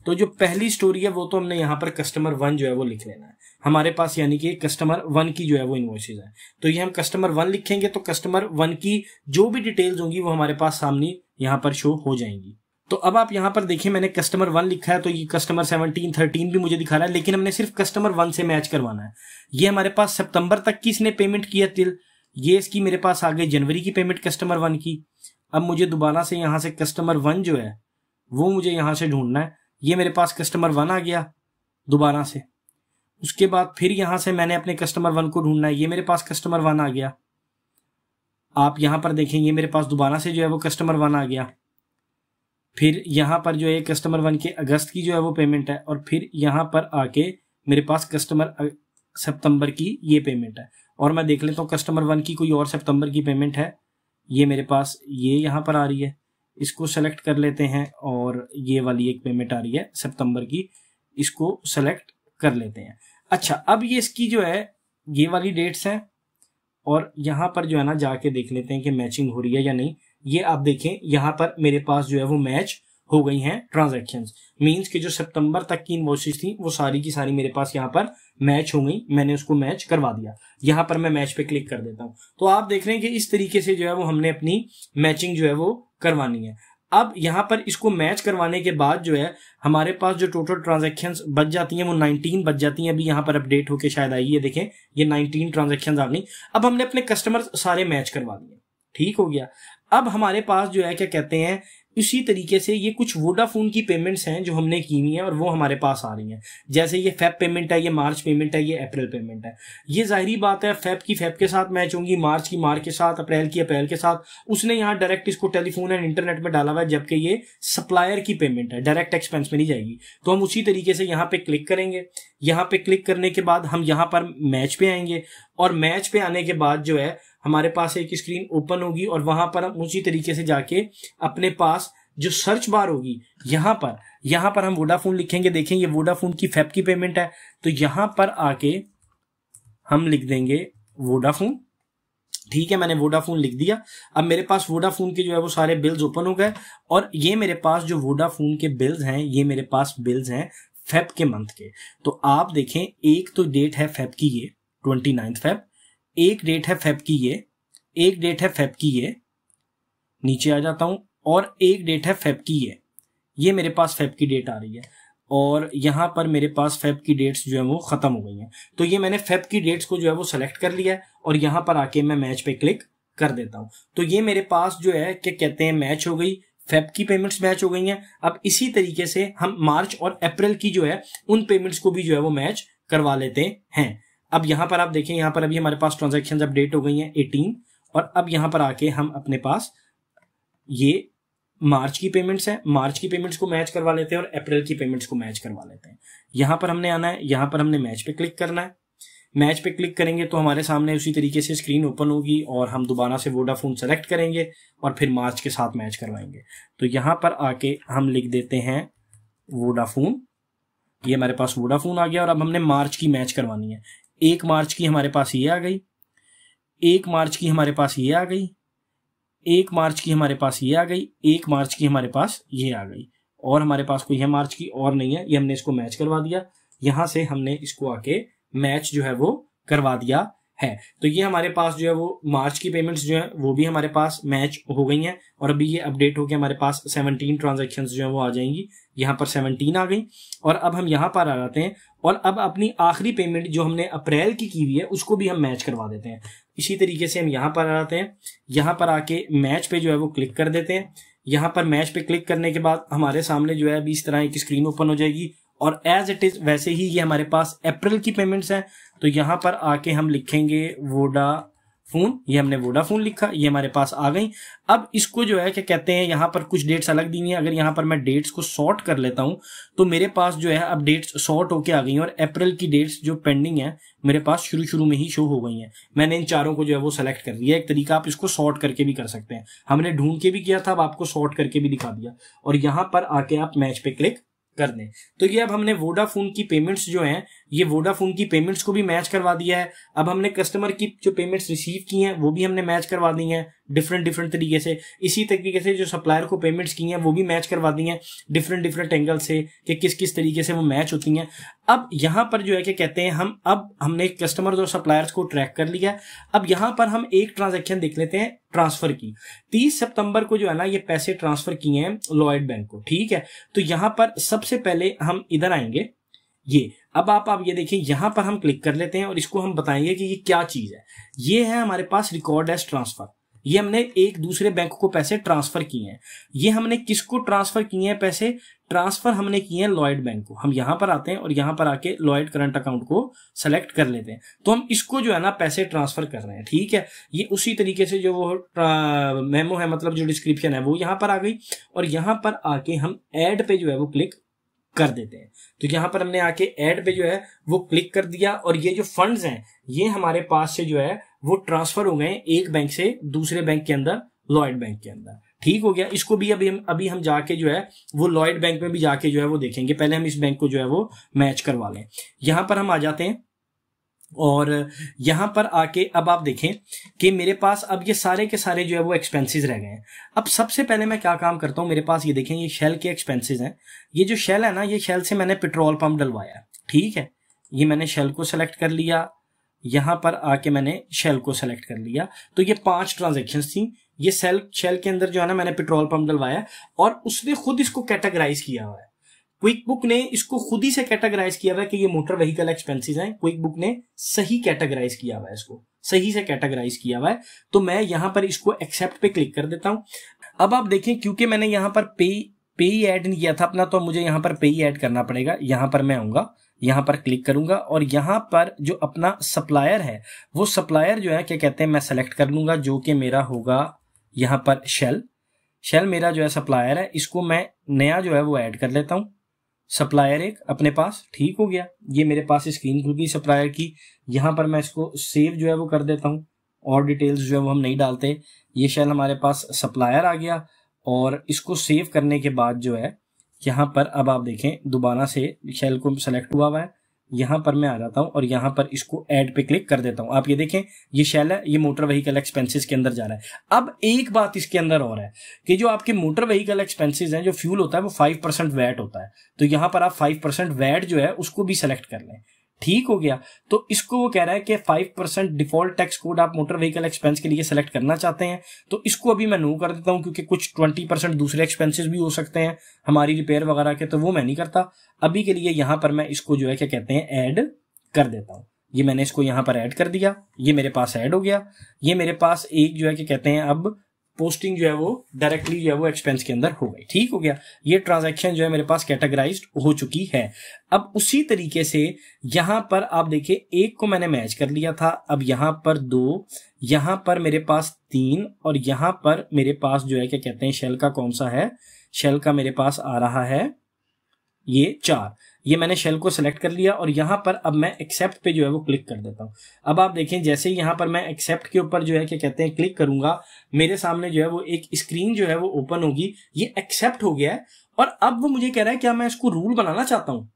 तो जो पहली स्टोरी है, वो तो हमने यहाँ पर कस्टमर वन जो है, वो लिख लेना है। हमारे पास यानी कि कस्टमर वन की जो है, वो इन्वॉइसेज है। तो ये हम कस्टमर वन लिखेंगे तो कस्टमर वन की जो भी डिटेल्स होंगी, वो हमारे पास सामने यहाँ पर शो हो जाएँगी। तो अब आप यहाँ पर देखिए, मैंने कस्टमर वन लिखा है तो ये कस्टमर सेवनटीन थर्टीन भी मुझे दिखा रहा है, लेकिन हमने सिर्फ़ कस्टमर वन से मैच करवाना है। ये हमारे पास सितंबर तक की इसने पेमेंट किया तिल ये इसकी मेरे पास आ गई जनवरी की पेमेंट कस्टमर वन की। अब मुझे दोबारा से यहाँ से कस्टमर वन जो है, वो मुझे यहाँ से ढूंढना है। ये मेरे पास कस्टमर वन आ गया दोबारा से। उसके बाद फिर यहाँ से मैंने अपने कस्टमर वन को ढूंढना है, ये मेरे पास कस्टमर वन आ गया। आप यहाँ पर देखें, ये मेरे पास दोबारा से जो है वो कस्टमर वन आ गया। फिर यहाँ पर जो है कस्टमर वन के अगस्त की जो है वो पेमेंट है और फिर यहाँ पर आके मेरे पास कस्टमर सितंबर की ये पेमेंट है। और मैं देख लेता हूँ कस्टमर वन की कोई और सितंबर की पेमेंट है। ये मेरे पास, ये यहाँ पर आ रही है। इसको सेलेक्ट कर लेते हैं और ये वाली एक पेमेंट आ रही है सितंबर की, इसको सेलेक्ट कर लेते हैं। अच्छा अब ये इसकी जो है, ये वाली डेट्स हैं और यहाँ पर जो है ना, जाके देख लेते हैं कि मैचिंग हो रही है या नहीं। ये आप देखें, यहाँ पर मेरे पास जो है वो मैच हो गई हैं ट्रांजेक्शन मीन्स कि जो सितंबर तक की इन्वॉइसेस थी, वो सारी की सारी मेरे पास यहाँ पर मैच हो गई। मैंने उसको मैच करवा दिया। यहाँ पर मैं मैच पे क्लिक कर देता हूँ। तो आप देख रहे हैं कि इस तरीके से जो है वो हमने अपनी मैचिंग जो है वो करवानी है। अब यहाँ पर इसको मैच करवाने के बाद जो है, हमारे पास जो टोटल ट्रांजेक्शन बच जाती हैं, वो 19 बच जाती हैं। अभी यहाँ पर अपडेट होके शायद आई है, देखें। ये 19 ट्रांजेक्शन आ गई अब हमने अपने कस्टमर सारे मैच करवा दिए। ठीक हो गया। अब हमारे पास जो है, क्या कहते हैं इसी तरीके से ये कुछ वोडाफोन की पेमेंट्स हैं जो हमने की हुई हैं और वो हमारे पास आ रही हैं। जैसे ये फेब पेमेंट है, ये मार्च पेमेंट है, ये अप्रैल पेमेंट है। ये जाहिरी बात है फेब की फेब के साथ मैच होंगी मार्च की मार्च के साथ अप्रैल की अप्रैल के साथ, उसने यहाँ डायरेक्ट इसको टेलीफोन एंड इंटरनेट में डाला हुआ है, जबकि ये सप्लायर की पेमेंट है डायरेक्ट एक्सपेंस में नहीं जाएगी। तो हम उसी तरीके से यहाँ पे क्लिक करेंगे। यहाँ पे क्लिक करने के बाद हम यहाँ पर मैच पे आएँगे और मैच पे आने के बाद जो है हमारे पास एक स्क्रीन ओपन होगी और वहाँ पर हम उसी तरीके से जाके अपने पास जो सर्च बार होगी, यहाँ पर यहाँ पर हम वोडाफोन लिखेंगे, देखें ये वोडाफोन की फैप की पेमेंट है तो यहाँ पर आके हम लिख देंगे वोडाफोन ठीक है, मैंने वोडाफोन लिख दिया। अब मेरे पास वोडाफोन के जो है वो सारे बिल्स ओपन हो गए और ये मेरे पास जो वोडाफोन के बिल्स हैं, ये मेरे पास बिल्स हैं फेब के मंथ के। तो आप देखें, एक तो डेट है फेब की ये ट्वेंटी नाइन्थ फेब एक डेट है फेब की ये, एक डेट है फेब की ये, नीचे आ जाता हूँ, और एक डेट है फेब की ये। ये मेरे पास फेब की डेट आ रही है, और यहाँ पर मेरे पास फेब की डेट्स जो है वो खत्म हो गई हैं। तो ये मैंने फेब की डेट्स को जो है वो सेलेक्ट कर लिया है, और यहाँ पर आके मैं मैच पे क्लिक कर देता हूँ। तो ये मेरे पास जो है, क्या कहते हैं मैच हो गई फेब की पेमेंट्स मैच हो गई हैं। अब इसी तरीके से हम मार्च और अप्रैल की जो है, उन पेमेंट्स को भी जो है वो मैच करवा लेते हैं। अब यहाँ पर आप देखें, यहाँ पर अभी हमारे पास ट्रांजेक्शन अपडेट हो गई हैं एटीन और अब यहाँ पर आके हम अपने पास ये मार्च की पेमेंट्स है। मार्च की पेमेंट्स को मैच करवा लेते हैं और अप्रैल की पेमेंट्स को मैच करवा लेते हैं। यहाँ पर हमने आना है, यहाँ पर हमने मैच पे क्लिक करना है। मैच पे क्लिक करेंगे तो हमारे सामने उसी तरीके से स्क्रीन ओपन होगी और हम दोबारा से वोडाफोन सेलेक्ट करेंगे और फिर मार्च के साथ मैच करवाएँगे। तो यहाँ पर आके हम लिख देते हैं वोडाफोन ये हमारे पास वोडाफोन आ गया और अब हमने मार्च की मैच करवानी है। एक मार्च की हमारे पास ये आ गई, एक मार्च की हमारे पास ये आ गई, एक मार्च की हमारे पास ये आ गई, एक मार्च की हमारे पास ये आ गई। और हमारे पास कोई है मार्च की, और नहीं है, ये हमने इसको मैच करवा दिया। यहाँ से हमने इसको आके मैच जो है वो करवा दिया। है। तो ये हमारे पास जो है वो मार्च की पेमेंट्स जो है, वो भी हमारे पास मैच हो गई हैं और अभी ये अपडेट होकर हमारे पास 17 ट्रांजेक्शन जो है वो आ जाएँगी। यहाँ पर 17 आ गई और अब हम यहाँ पर आ जाते हैं और अब अपनी आखिरी पेमेंट जो हमने अप्रैल की की हुई है, उसको भी हम मैच करवा देते हैं। इसी तरीके से हम यहाँ पर आ जाते हैं। यहाँ पर आके मैच पे जो है वो क्लिक कर देते हैं। यहाँ पर मैच पे क्लिक करने के बाद हमारे सामने जो है अभी इस तरह एक स्क्रीन ओपन हो जाएगी। और एज इट इज़ वैसे ही ये हमारे पास अप्रैल की पेमेंट्स हैं तो यहाँ पर आके हम लिखेंगे वोडा फ़ोन ये हमने वोडाफोन लिखा, ये हमारे पास आ गई। अब इसको जो है, क्या कहते हैं, यहाँ पर कुछ डेट्स अलग दी हुई है। अगर यहाँ पर मैं डेट्स को सॉर्ट कर लेता हूँ तो मेरे पास जो है, अब डेट्स सॉर्ट होके आ गई और अप्रैल की डेट्स जो पेंडिंग है, मेरे पास शुरू शुरू में ही शो हो गई हैं। मैंने इन चारों को जो है, वो सेलेक्ट कर दिया। एक तरीका आप इसको सॉर्ट करके भी कर सकते हैं। हमने ढूंढ के भी किया था, अब आपको सॉर्ट करके भी दिखा दिया। और यहाँ पर आके आप मैच पे क्लिक कर तो ये अब हमने वोडाफोन की पेमेंट्स जो हैं ये वोडाफोन की पेमेंट्स को भी मैच करवा दिया है। अब हमने कस्टमर की जो पेमेंट्स रिसीव की हैं, वो भी हमने मैच करवा दी हैं डिफरेंट डिफरेंट तरीके से। इसी तरीके से जो सप्लायर को पेमेंट्स की हैं, वो भी मैच करवा दी हैं डिफरेंट डिफरेंट एंगल से कि किस किस तरीके से वो मैच होती हैं। अब यहाँ पर जो है कि कहते हैं हम, अब हमने कस्टमर और सप्लायर्स को ट्रैक कर लिया। अब यहाँ पर हम एक ट्रांजेक्शन देख लेते हैं ट्रांसफ़र की। तीस सितंबर को जो है ना, ये पैसे ट्रांसफ़र किए हैं लॉयड बैंक को, ठीक है? तो यहाँ पर सबसे पहले हम इधर आएँगे। ये। अब आप आप ये देखिए, यहाँ पर हम क्लिक कर लेते हैं और इसको हम बताएँगे कि ये क्या चीज़ है। ये है हमारे पास रिकॉर्ड एस ट्रांसफ़र ये हमने एक दूसरे बैंक को पैसे ट्रांसफ़र किए हैं। ये हमने किसको ट्रांसफ़र किए हैं पैसे? ट्रांसफ़र हमने किए हैं लॉयड बैंक को। हम यहाँ पर आते हैं और यहाँ पर आके लॉयड करंट अकाउंट को सेलेक्ट कर लेते हैं। तो हम इसको जो है ना पैसे ट्रांसफ़र कर रहे हैं, ठीक है? ये उसी तरीके से जो वो मेमो है मतलब जो डिस्क्रिप्शन है, वो यहाँ पर आ गई। और यहाँ पर आके हम एड पे जो है वो क्लिक कर देते हैं। तो यहाँ पर हमने आके एड पे जो है, वो क्लिक कर दिया और ये जो फंड्स हैं, ये हमारे पास से जो है, वो ट्रांसफ़र हो गए एक बैंक से दूसरे बैंक के अंदर लॉयड बैंक के अंदर। ठीक हो गया? इसको भी अभी हम अभी हम जाके जो है, वो लॉयड बैंक में भी जाके जो है, वो देखेंगे। पहले हम इस बैंक को जो है, वो मैच करवा लें। यहाँ पर हम आ जाते हैं। और यहाँ पर आके अब आप देखें कि मेरे पास अब ये सारे के सारे जो है वो एक्सपेंसेस रह गए हैं। अब सबसे पहले मैं क्या काम करता हूँ, मेरे पास ये देखें, ये शेल के एक्सपेंसेस हैं। ये जो शेल है ना, ये शेल से मैंने पेट्रोल पंप डलवाया ठीक है? ये मैंने शेल को सेलेक्ट कर लिया, यहाँ पर आके मैंने शेल को सेलेक्ट कर लिया। तो ये पाँच ट्रांजेक्शन थी, ये सेल शेल के अंदर जो है ना मैंने पेट्रोल पंप डलवाया और उसने खुद इसको कैटेगराइज किया हुआ है। क्विक बुक ने इसको खुद ही से कैटेगराइज किया हुआ है कि ये मोटर व्हीकल एक्सपेंसेस हैं। क्विक बुक ने सही कैटेगराइज किया हुआ है इसको। सही से कैटेगराइज किया हुआ है। तो मैं यहाँ पर इसको एक्सेप्ट पे क्लिक कर देता हूँ। अब आप देखें, क्योंकि मैंने यहाँ पर पे पे ही ऐड नहीं किया था अपना तो मुझे यहाँ पर पे ही ऐड करना पड़ेगा। यहाँ पर मैं आऊँगा, यहाँ पर क्लिक करूँगा और यहाँ पर जो अपना सप्लायर है, वो सप्लायर जो है, क्या कहते हैं, मैं सेलेक्ट कर लूँगा, जो कि मेरा होगा यहाँ पर शेल शेल मेरा जो है सप्लायर है, इसको मैं नया जो है वो ऐड कर लेता हूँ। सप्लायर एक अपने पास ठीक हो गया। ये मेरे पास स्क्रीन खुल गई सप्लायर की। यहाँ पर मैं इसको सेव जो है वो कर देता हूँ। और डिटेल्स जो है वो हम नहीं डालते। ये शेल हमारे पास सप्लायर आ गया। और इसको सेव करने के बाद जो है, यहाँ पर अब आप देखें, दोबारा से शेल को सेलेक्ट हुआ हुआ है। यहाँ पर मैं आ जाता हूँ और यहाँ पर इसको एड पे क्लिक कर देता हूँ। आप ये देखें, ये शेल है, ये मोटर व्हीकल एक्सपेंसेस के अंदर जा रहा है। अब एक बात इसके अंदर और है कि जो आपके मोटर व्हीकल एक्सपेंसेस हैं, जो फ्यूल होता है, वो फाइव परसेंट वैट होता है। तो यहाँ पर आप फाइव परसेंट वैट जो है, उसको भी सिलेक्ट कर लें। ठीक हो गया तो इसको वो कह रहा है कि five percent default tax code आप मोटर व्हीकल एक्सपेंस के लिए सेलेक्ट करना चाहते हैं। तो इसको अभी मैं नो कर देता हूँ, क्योंकि कुछ ट्वेंटी परसेंट दूसरे एक्सपेंसेस भी हो सकते हैं हमारी रिपेयर वगैरह के तो वो मैं नहीं करता। अभी के लिए यहाँ पर मैं इसको जो है, क्या कहते हैं ऐड कर देता हूँ। ये मैंने इसको यहाँ पर ऐड कर दिया, ये मेरे पास ऐड हो गया, ये मेरे पास एक जो है, क्या कहते हैं, अब पोस्टिंग जो है वो डायरेक्टली जो है वो एक्सपेंस के अंदर हो गई। ठीक हो गया? ये ट्रांजैक्शन जो है मेरे पास कैटेगराइज हो चुकी है। अब उसी तरीके से यहाँ पर आप देखिए, एक को मैंने मैच कर लिया था। अब यहाँ पर दो, यहाँ पर मेरे पास तीन और यहाँ पर मेरे पास जो है, क्या कहते हैं शेल का कौन सा है? शेल का मेरे पास आ रहा है। ये चार। ये मैंने शेल को सिलेक्ट कर लिया और यहाँ पर अब मैं एक्सेप्ट पे जो है वो क्लिक कर देता हूँ। अब आप देखें, जैसे ही यहाँ पर मैं एक्सेप्ट के ऊपर जो है क्या कहते हैं क्लिक करूँगा, मेरे सामने जो है वो एक स्क्रीन जो है वो ओपन होगी। ये एक्सेप्ट हो गया है और अब वो मुझे कह रहा है, क्या मैं इसको रूल बनाना चाहता हूँ?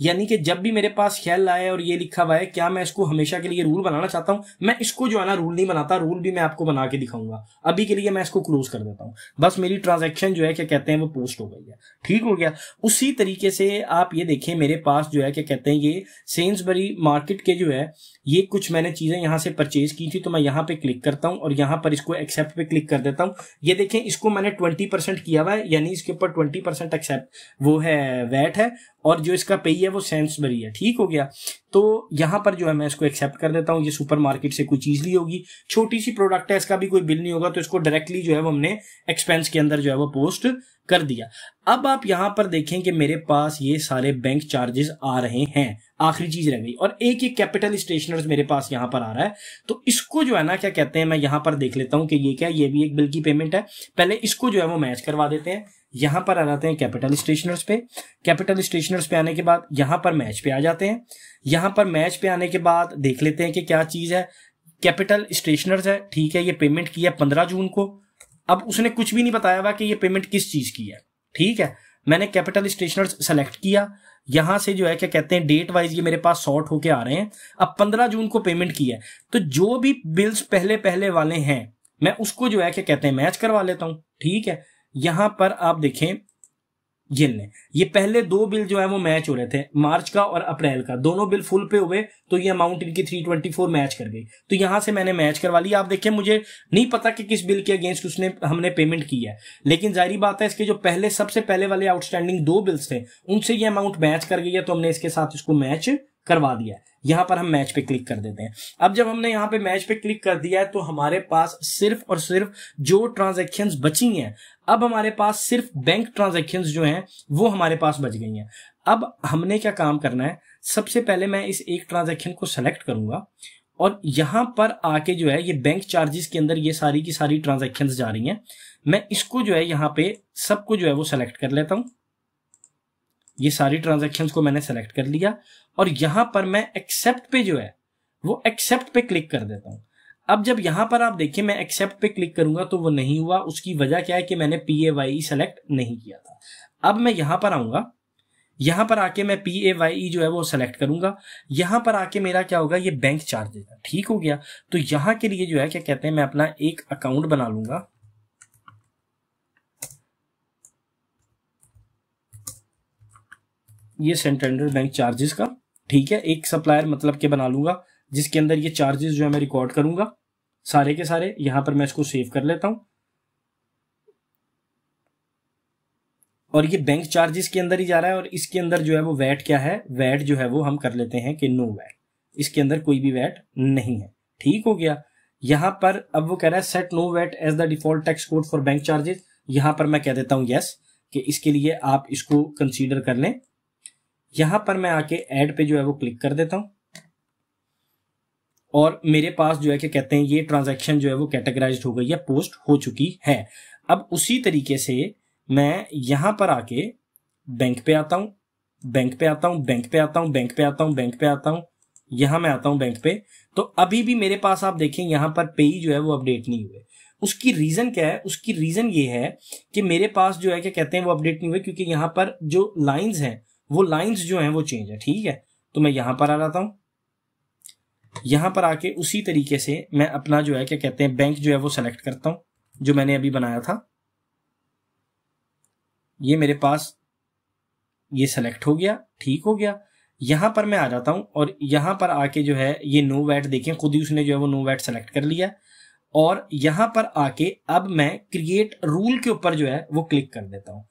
यानी कि जब भी मेरे पास ख्याल आए और ये लिखा हुआ है, क्या मैं इसको हमेशा के लिए रूल बनाना चाहता हूँ? मैं इसको जो है ना रूल नहीं बनाता रूल भी मैं आपको बना के दिखाऊँगा। अभी के लिए मैं इसको क्लोज कर देता हूँ। बस मेरी ट्रांजेक्शन जो है, क्या कहते हैं, वो पोस्ट हो गई है। ठीक हो गया? उसी तरीके से आप ये देखें, मेरे पास जो है, क्या कहते हैं, ये सेंसबरी मार्केट के जो है ये कुछ मैंने चीज़ें यहाँ से परचेज की थी तो मैं यहाँ पे क्लिक करता हूँ और यहाँ पर इसको एक्सेप्ट पे क्लिक कर देता हूँ। ये देखें, इसको मैंने ट्वेंटी परसेंट किया हुआ है, यानी इसके ऊपर ट्वेंटी परसेंट एक्सेप्ट वो है वैट है और जो इसका पे है वो सेंस सेंसबरी है। ठीक हो गया? तो यहाँ पर जो है मैं इसको एक्सेप्ट कर देता हूँ। ये सुपर मार्केट से कोई चीज़ ली होगी। छोटी सी प्रोडक्ट है, इसका भी कोई बिल नहीं होगा तो इसको डायरेक्टली जो है वो हमने एक्सपेंस के अंदर जो है वो पोस्ट कर दिया। अब आप यहाँ पर देखें कि मेरे पास ये सारे बैंक चार्जेस आ रहे हैं। आखिरी चीज़ रह गई। और एक एक कैपिटल स्टेशनर मेरे पास यहाँ पर आ रहा है। तो इसको जो है ना, क्या कहते हैं, मैं यहाँ पर देख लेता हूँ कि ये क्या, ये भी एक बिल की पेमेंट है। पहले इसको जो है वो मैच करवा देते हैं। यहाँ पर आ जाते हैं कैपिटल स्टेशनर्स पे। कैपिटल स्टेशनर्स पे आने के बाद यहाँ पर मैच पे आ जाते हैं। यहाँ पर मैच पे आने के बाद देख लेते हैं कि क्या चीज़ है। कैपिटल स्टेशनर्स है, ठीक है, ये पेमेंट किया पंद्रह जून को। अब उसने कुछ भी नहीं बताया हुआ कि ये पेमेंट किस चीज़ की है। ठीक है, मैंने कैपिटल स्टेशनर्स सेलेक्ट किया। यहाँ से जो है, क्या कहते हैं डेट वाइज ये मेरे पास शॉर्ट होके आ रहे हैं। अब पंद्रह जून को पेमेंट किया है। तो जो भी बिल्स पहले पहले वाले हैं, मैं उसको जो है, क्या कहते हैं मैच करवा लेता हूँ। ठीक है? यहाँ पर आप देखें ये लें ये पहले दो बिल जो है वो मैच हो रहे थे, मार्च का और अप्रैल का। दोनों बिल फुल पे हुए तो ये अमाउंट इनकी 324 मैच कर गई। तो यहाँ से मैंने मैच करवा लिया आप देखिए, मुझे नहीं पता कि किस बिल के अगेंस्ट उसने, हमने पेमेंट की है। लेकिन ज़ाहिर बात है, इसके जो पहले, सबसे पहले वाले आउटस्टैंडिंग दो बिल्स थे, उनसे ये अमाउंट मैच कर गई है तो हमने इसके साथ इसको मैच करवा दिया यहाँ पर हम मैच पे क्लिक कर देते हैं। अब जब हमने यहाँ पे मैच पे क्लिक कर दिया है तो हमारे पास सिर्फ़ और सिर्फ़ जो ट्रांजेक्शन बची हैं अब हमारे पास सिर्फ़ बैंक ट्रांजेक्शन जो हैं, वो हमारे पास बच गई हैं। अब हमने क्या काम करना है? सबसे पहले मैं इस एक ट्रांजेक्शन को सेलेक्ट करूँगा और यहाँ पर आके जो है, ये बैंक चार्जेस के अंदर ये सारी की सारी ट्रांजेक्शन जा रही हैं। मैं इसको जो है, यहाँ पे सबको जो है, वो सेलेक्ट कर लेता हूँ। ये सारी ट्रांजेक्शन को मैंने सेलेक्ट कर लिया और यहाँ पर मैं एक्सेप्ट पे जो है, वो एक्सेप्ट पे क्लिक कर देता हूँ। अब जब यहाँ पर आप देखिए, मैं एक्सेप्ट पे क्लिक करूँगा तो वो नहीं हुआ। उसकी वजह क्या है कि मैंने पी ए वाई सेलेक्ट नहीं किया था। अब मैं यहाँ पर आऊँगा। यहाँ पर आके मैं पी ए वाई जो है वो सेलेक्ट करूँगा। यहाँ पर आके मेरा क्या होगा? ये बैंक चार्ज है ठीक हो गया। तो यहाँ के लिए जो है, क्या कहते हैं, मैं अपना एक अकाउंट बना लूँगा। ये सेंटेंडर बैंक चार्जेस का। ठीक है, एक सप्लायर मतलब के बना लूँगा। जिसके अंदर ये चार्जेस जो है मैं रिकॉर्ड करूँगा। सारे के सारे, यहाँ पर मैं इसको सेव कर लेता हूँ। और ये बैंक चार्जेस के अंदर ही जा रहा है और इसके अंदर जो है वो वैट क्या है? वैट जो है वो हम कर लेते हैं कि नो वैट इसके अंदर कोई भी वैट नहीं है। ठीक हो गया। यहाँ पर अब वो कह रहा है set no VAT as the default tax code for bank charges यहाँ पर मैं कह देता हूँ यस कि इसके लिए आप इसको कंसीडर कर लें। यहाँ पर मैं आके एड पे जो है वो क्लिक कर देता हूँ। और मेरे पास जो है, क्या कहते हैं, ये ट्रांजेक्शन जो है वो कैटेगराइज हो गई है पोस्ट हो चुकी है। अब उसी तरीके से मैं यहाँ पर आके बैंक पे आता हूँ बैंक पे आता हूँ बैंक पे आता हूँ बैंक पे आता हूँ बैंक पे आता हूँ, यहाँ मैं आता हूँ बैंक पे। तो अभी भी मेरे पास आप देखें, यहाँ पर पे जो है वो अपडेट नहीं हुए। उसकी रीजन क्या है? उसकी रीजन ये है कि मेरे पास जो है, क्या कहते हैं, वो अपडेट नहीं हुए, क्योंकि यहाँ पर जो लाइंस हैं, वो लाइंस जो हैं, वो चेंज है, ठीक है? तो मैं यहाँ पर आ जाता हूँ। यहाँ पर आके उसी तरीके से मैं अपना जो है, क्या कहते हैं बैंक जो है वो सेलेक्ट करता हूँ, जो मैंने अभी बनाया था। ये मेरे पास ये सेलेक्ट हो गया, ठीक हो गया। यहाँ पर मैं आ जाता हूँ और यहाँ पर आके जो है ये नो वैट देखें, खुद ही उसने जो है वो नो वैट सेलेक्ट कर लिया। और यहाँ पर आके अब मैं क्रिएट रूल के ऊपर जो है वो क्लिक कर देता हूँ।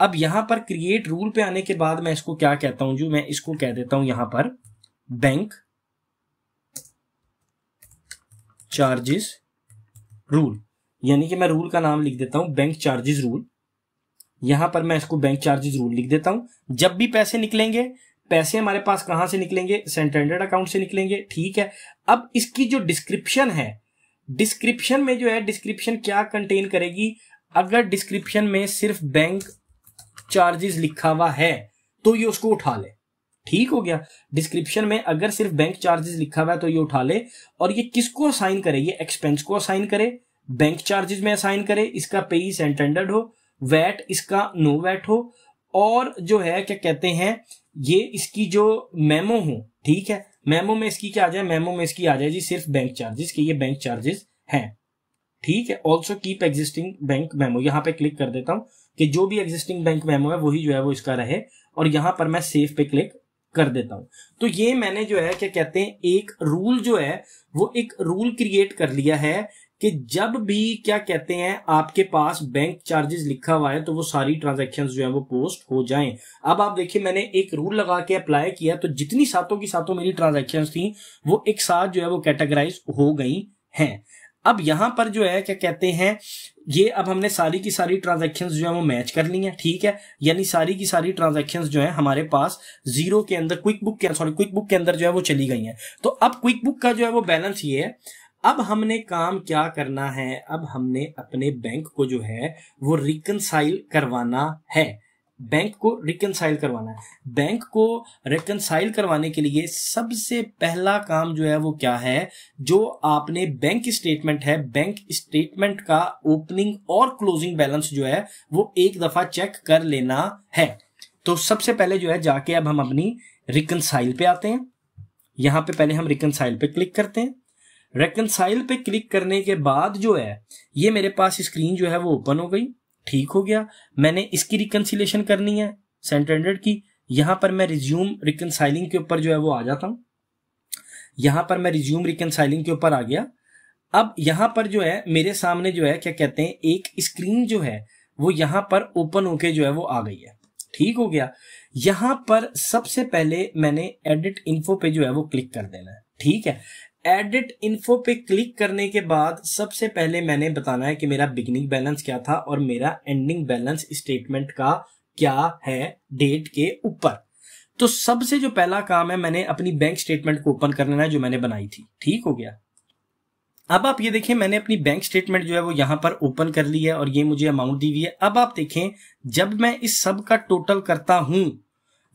अब यहाँ पर क्रिएट रूल पे आने के बाद मैं इसको क्या कहता हूँ, जो मैं इसको कह देता हूँ यहाँ पर बैंक चार्जेस रूल यानी कि मैं रूल का नाम लिख देता हूँ बैंक चार्जेस रूल यहाँ पर मैं इसको बैंक चार्जेस रूल लिख देता हूँ। जब भी पैसे निकलेंगे, पैसे हमारे पास कहाँ से निकलेंगे? सेंटेंडर्ड अकाउंट से निकलेंगे, ठीक है? अब इसकी जो डिस्क्रिप्शन है डिस्क्रिप्शन में जो है डिस्क्रिप्शन क्या कंटेन करेगी? अगर डिस्क्रिप्शन में सिर्फ़ बैंक चार्जेस लिखा हुआ है तो ये उसको उठा ले। ठीक हो गया। डिस्क्रिप्शन में अगर सिर्फ़ बैंक चार्जेस लिखा हुआ है तो ये उठा ले और ये किसको असाइन करे? ये एक्सपेंस को असाइन करे। बैंक चार्जेस में असाइन करे, इसका पेई सेंटेंडर्ड हो वैट इसका नो वैट हो और जो है, क्या कहते हैं, ये इसकी जो मेमो हो, ठीक है? मेमो में इसकी क्या आ जाए? मेमो में इसकी आ जाए जी सिर्फ़ बैंक चार्जेस के, ये बैंक चार्जेस हैं। ठीक है? Also keep existing bank memo यहाँ पे क्लिक कर देता हूँ कि जो भी एग्जिस्टिंग बैंक मेमो है, वही जो है, वो इसका रहे और यहाँ पर मैं सेव पे क्लिक कर देता हूँ। तो ये मैंने जो है, क्या कहते हैं, एक रूल जो है, वो एक रूल क्रिएट कर लिया है कि जब भी, क्या कहते हैं, आपके पास बैंक चार्जेस लिखा हुआ है तो वो सारी ट्रांजेक्शन जो है, वो पोस्ट हो जाएँ। अब आप देखिए, मैंने एक रूल लगा के अप्लाई किया तो जितनी सातों की सातों मेरी ट्रांजेक्शन थी, वो एक साथ जो है, वो कैटेगराइज हो गई हैं। अब यहाँ पर जो है, क्या कहते हैं, ये अब हमने सारी की सारी ट्रांजेक्शन जो है वो मैच कर ली है, ठीक है? यानी सारी की सारी ट्रांजेक्शन जो है हमारे पास ज़ीरो के अंदर क्विक बुक के सॉरी क्विक बुक के अंदर जो है वो चली गई है। तो अब क्विक बुक का जो है वो बैलेंस ये है, अब हमने काम क्या करना है? अब हमने अपने बैंक को जो है वो रिकनसाइल करवाना है। बैंक को रिकनसाइल करवाना है। बैंक को रिकनसाइल करवाने के लिए सबसे पहला काम जो है वो क्या है? जो आपने बैंक स्टेटमेंट है बैंक स्टेटमेंट का ओपनिंग और क्लोजिंग बैलेंस जो है, वो एक दफ़ा चेक कर लेना है। तो सबसे पहले जो है, जाके अब हम अपनी रिकनसाइल पे आते हैं। यहाँ पे पहले हम रिकनसाइल पे क्लिक करते हैं। रेकनसाइल पे क्लिक करने के बाद जो है, ये मेरे पास स्क्रीन जो है वो ओपन हो गई। ठीक हो गया। मैंने इसकी रिकनसिलेशन करनी है सेंटेंडर्ड की। यहाँ पर मैं रिज्यूम रिकनसाइलिंग के ऊपर जो है वो आ जाता हूँ। यहाँ पर मैं रिज्यूम रिकनसाइलिंग के ऊपर आ गया। अब यहाँ पर जो है, मेरे सामने जो है, क्या कहते हैं, एक स्क्रीन जो है, वो यहाँ पर ओपन होके जो है वो आ गई है। ठीक हो गया। यहाँ पर सबसे पहले मैंने एडिट इन्फो पे जो है वो क्लिक कर देना है। ठीक है। एडिट इन्फो पे क्लिक करने के बाद सबसे पहले मैंने बताना है कि मेरा बिगनिंग बैलेंस क्या था और मेरा एंडिंग बैलेंस स्टेटमेंट का क्या है डेट के ऊपर। तो सबसे जो पहला काम है, मैंने अपनी बैंक स्टेटमेंट को ओपन करना है जो मैंने बनाई थी। ठीक हो गया? अब आप ये देखें, मैंने अपनी बैंक स्टेटमेंट जो है वो यहाँ पर ओपन कर ली है और ये मुझे अमाउंट दी हुई है। अब आप देखें, जब मैं इस सब का टोटल करता हूँ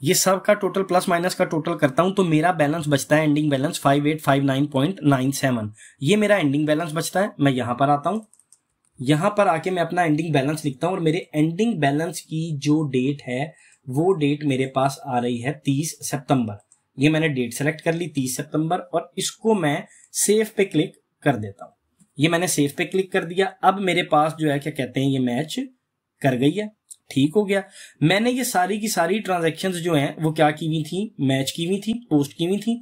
ये सब का टोटल प्लस माइनस का टोटल करता हूँ तो मेरा बैलेंस बचता है ending balance five eight five nine point nine seven ये मेरा एंडिंग बैलेंस बचता है, मैं यहाँ पर आता हूँ। यहाँ पर आके मैं अपना एंडिंग बैलेंस लिखता हूँ, और मेरे एंडिंग बैलेंस की जो डेट है, वो डेट मेरे पास आ रही है तीस सितंबर। ये मैंने डेट सेलेक्ट कर ली तीस सितंबर, और इसको मैं सेव पे क्लिक कर देता हूँ। ये मैंने सेव पे क्लिक कर दिया। अब मेरे पास जो है, क्या कहते हैं, ये मैच कर गई है। ठीक हो गया। मैंने ये सारी की सारी ट्रांजेक्शन जो हैं, वो क्या की हुई थी? मैच की हुई थी पोस्ट की हुई थी।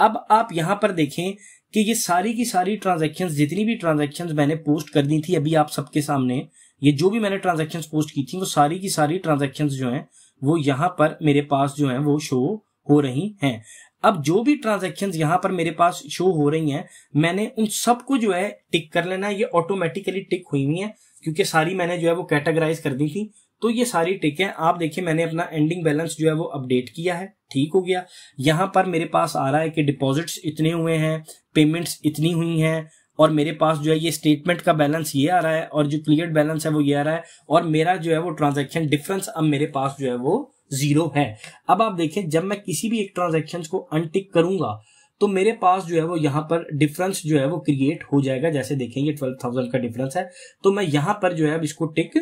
अब आप यहाँ पर देखें कि ये सारी की सारी ट्रांजेक्शन जितनी भी ट्रांजेक्शन मैंने पोस्ट कर दी थी अभी आप सबके सामने, ये जो भी मैंने ट्रांजेक्शन पोस्ट की थी, वो सारी की सारी ट्रांजेक्शन जो हैं, वो यहाँ पर मेरे पास जो है, वो शो हो रही हैं। अब जो भी ट्रांजेक्शन यहाँ पर मेरे पास शो हो रही हैं, मैंने उन सबको जो है टिक कर लेना, ये ऑटोमेटिकली टिक हुई हुई है, क्योंकि सारी मैंने जो है, वो कैटेगराइज कर दी थी। तो ये सारी टिक है आप देखिए, मैंने अपना एंडिंग बैलेंस जो है वो अपडेट किया है, ठीक हो गया। यहाँ पर मेरे पास आ रहा है कि डिपॉजिट्स इतने हुए हैं पेमेंट्स इतनी हुई हैं, और मेरे पास जो है ये स्टेटमेंट का बैलेंस ये आ रहा है, और जो क्लियर बैलेंस है वो ये आ रहा है, और मेरा जो है वो ट्रांजेक्शन डिफरेंस अब मेरे पास जो है वो ज़ीरो है। अब आप देखें, जब मैं किसी भी एक ट्रांजेक्शन को अनटिक करूँगा तो मेरे पास जो है वो यहाँ पर डिफरेंस जो है वो क्रिएट हो जाएगा। जैसे देखेंगे ट्वेल्व थाउज़ेंड का डिफरेंस है तो मैं यहाँ पर जो है अब इसको टिक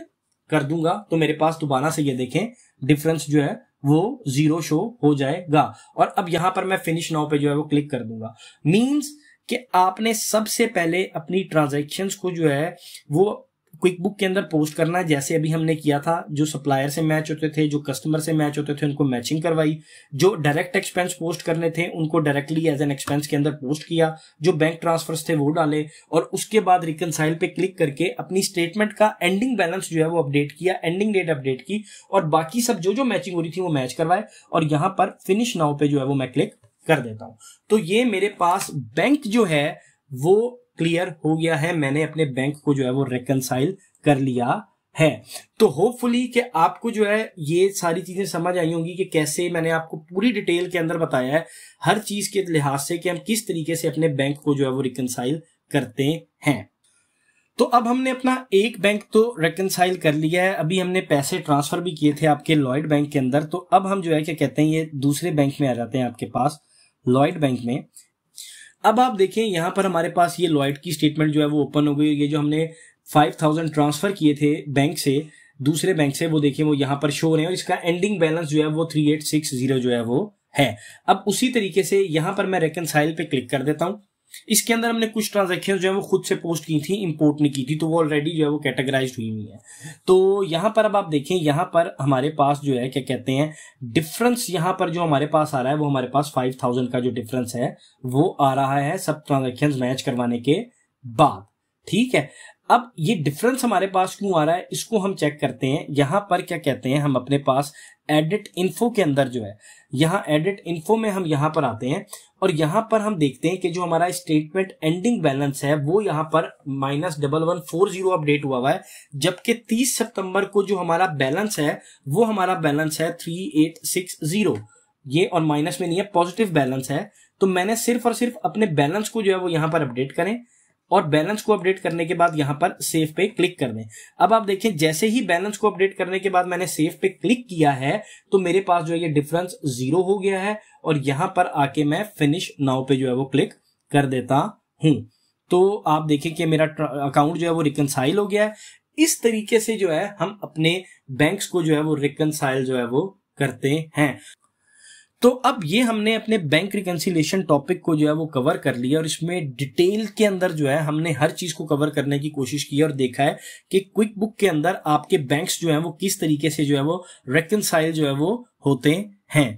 कर दूँगा तो मेरे पास दोबारा से ये देखें डिफरेंस जो है, वो ज़ीरो शो हो जाएगा। और अब यहाँ पर मैं फिनिश नाउ पे जो है, वो क्लिक कर दूँगा। मीन्स कि आपने सबसे पहले अपनी ट्रांजेक्शन को जो है, वो क्विक बुक के अंदर पोस्ट करना जैसे अभी हमने किया था, जो सप्लायर से मैच होते थे, जो कस्टमर से मैच होते थे, उनको मैचिंग करवाई। जो डायरेक्ट एक्सपेंस पोस्ट करने थे, उनको डायरेक्टली एज एन एक्सपेंस के अंदर पोस्ट किया। जो बैंक ट्रांसफर्स थे, वो डाले। और उसके बाद रिकनसाइल पे क्लिक करके अपनी स्टेटमेंट का एंडिंग बैलेंस जो है, वो अपडेट किया एंडिंग डेट अपडेट की। और बाकी सब जो जो मैचिंग हो रही थी, वो मैच करवाए। और यहाँ पर फिनिश नाउ पे जो है, वो मैं क्लिक कर देता हूँ। तो ये मेरे पास बैंक जो है, वो क्लियर हो गया है, मैंने अपने बैंक को जो है वो रिकनसाइल कर लिया है। तो होपफुली कि आपको जो है ये सारी चीज़ें समझ आई होंगी कि कैसे मैंने आपको पूरी डिटेल के अंदर बताया है, हर चीज़ के लिहाज से कि हम किस तरीके से अपने बैंक को जो है वो रिकनसाइल करते हैं। तो अब हमने अपना एक बैंक तो रिकनसाइल कर लिया है, अभी हमने पैसे ट्रांसफ़र भी किए थे आपके लॉयड बैंक के अंदर तो अब हम जो है क्या कहते हैं, ये दूसरे बैंक में आ जाते हैं आपके पास लॉयड बैंक में। अब आप देखें, यहाँ पर हमारे पास ये लॉयड की स्टेटमेंट जो है वो ओपन हो गई। ये जो हमने फाइव थाउज़ेंड ट्रांसफ़र किए थे बैंक से, दूसरे बैंक से, वो देखें, वो यहाँ पर शो रहे हैं और इसका एंडिंग बैलेंस जो है वो थ्री एट सिक्स ज़ीरो जो है वो है। अब उसी तरीके से यहाँ पर मैं रेकनसाइल पे क्लिक कर देता हूँ। इसके अंदर हमने कुछ ट्रांजेक्शन जो है वो खुद से पोस्ट की थी इंपोर्ट नहीं की थी तो वो ऑलरेडी जो है वो कैटेगराइज हुई हुई है। तो यहाँ पर अब आप देखें, यहाँ पर हमारे पास जो है, क्या कहते हैं डिफरेंस यहाँ पर जो हमारे पास आ रहा है, वो हमारे पास फाइव थाउज़ेंड का जो डिफरेंस है, वो आ रहा है सब ट्रांजेक्शन मैच करवाने के बाद। ठीक है? अब ये डिफरेंस हमारे पास क्यों आ रहा है? इसको हम चेक करते हैं। यहाँ पर क्या कहते हैं? हम अपने पास एडिट इन्फो के अंदर जो है, यहाँ एडिट इन्फो में हम यहाँ पर आते हैं और यहाँ पर हम देखते हैं कि जो हमारा स्टेटमेंट एंडिंग बैलेंस है, वो यहाँ पर minus double one four zero update हुआ हुआ है, जबकि तीस सितंबर को जो हमारा बैलेंस है, वो हमारा बैलेंस है थ्री एट सिक्स ज़ीरो ये और माइनस में नहीं है पॉजिटिव बैलेंस है। तो मैंने सिर्फ़ और सिर्फ़ अपने बैलेंस को जो है, वो यहाँ पर अपडेट करें। और बैलेंस को अपडेट करने के बाद यहाँ पर सेव पे क्लिक कर दें। अब आप देखें जैसे ही बैलेंस को अपडेट करने के बाद मैंने सेव पे क्लिक किया है तो मेरे पास जो है ये डिफरेंस ज़ीरो हो गया है और यहाँ पर आके मैं फिनिश नाउ पे जो है वो क्लिक कर देता हूँ। तो आप देखें कि मेरा अकाउंट जो है वो रिकनसाइल हो गया है। इस तरीके से जो है हम अपने बैंक्स को जो है वो रिकनसाइल जो है वो करते हैं। तो अब ये हमने अपने बैंक रिकन्सिलेशन टॉपिक को जो है वो कवर कर लिया और इसमें डिटेल के अंदर जो है हमने हर चीज़ को कवर करने की कोशिश की और देखा है कि क्विक बुक के अंदर आपके बैंक्स जो है वो किस तरीके से जो है वो रेकनसाइल जो है वो होते हैं।